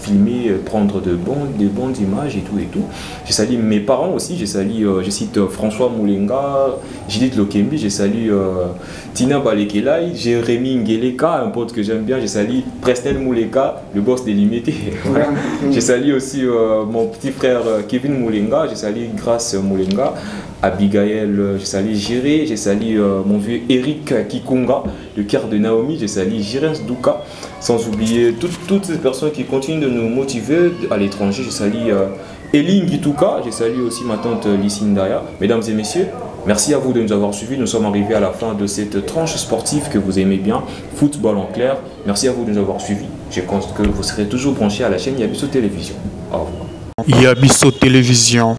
filmer, euh, prendre de, bons, de bonnes images et tout et tout. Je salue mes parents aussi, je salue, euh, je cite euh, François Moulenga, Judith Lokembi, salue euh, Tina Balekelai, Jérémy Ngeleka, un pote que j'aime bien, je salue Presnel Mouleka, le boss des limités. Voilà. [LAUGHS] Je salue aussi euh, mon petit frère Kevin Moulenga, je salue Grace Moulenga, Abigail, je salue Jiré, salue euh, mon vieux Eric Kikunga, le cœur de Naomi, je salue Jirens Douka, sans oublier toutes, ces personnes qui continuent de nous motiver à l'étranger, je salue euh, Eline Gituka, je salue aussi ma tante euh, Lysine Daya. Mesdames et messieurs, merci à vous de nous avoir suivis, nous sommes arrivés à la fin de cette tranche sportive que vous aimez bien, football en clair. Merci à vous de nous avoir suivis, je pense que vous serez toujours branchés à la chaîne Yabiso Télévision. Au revoir.
Yabiso Télévision.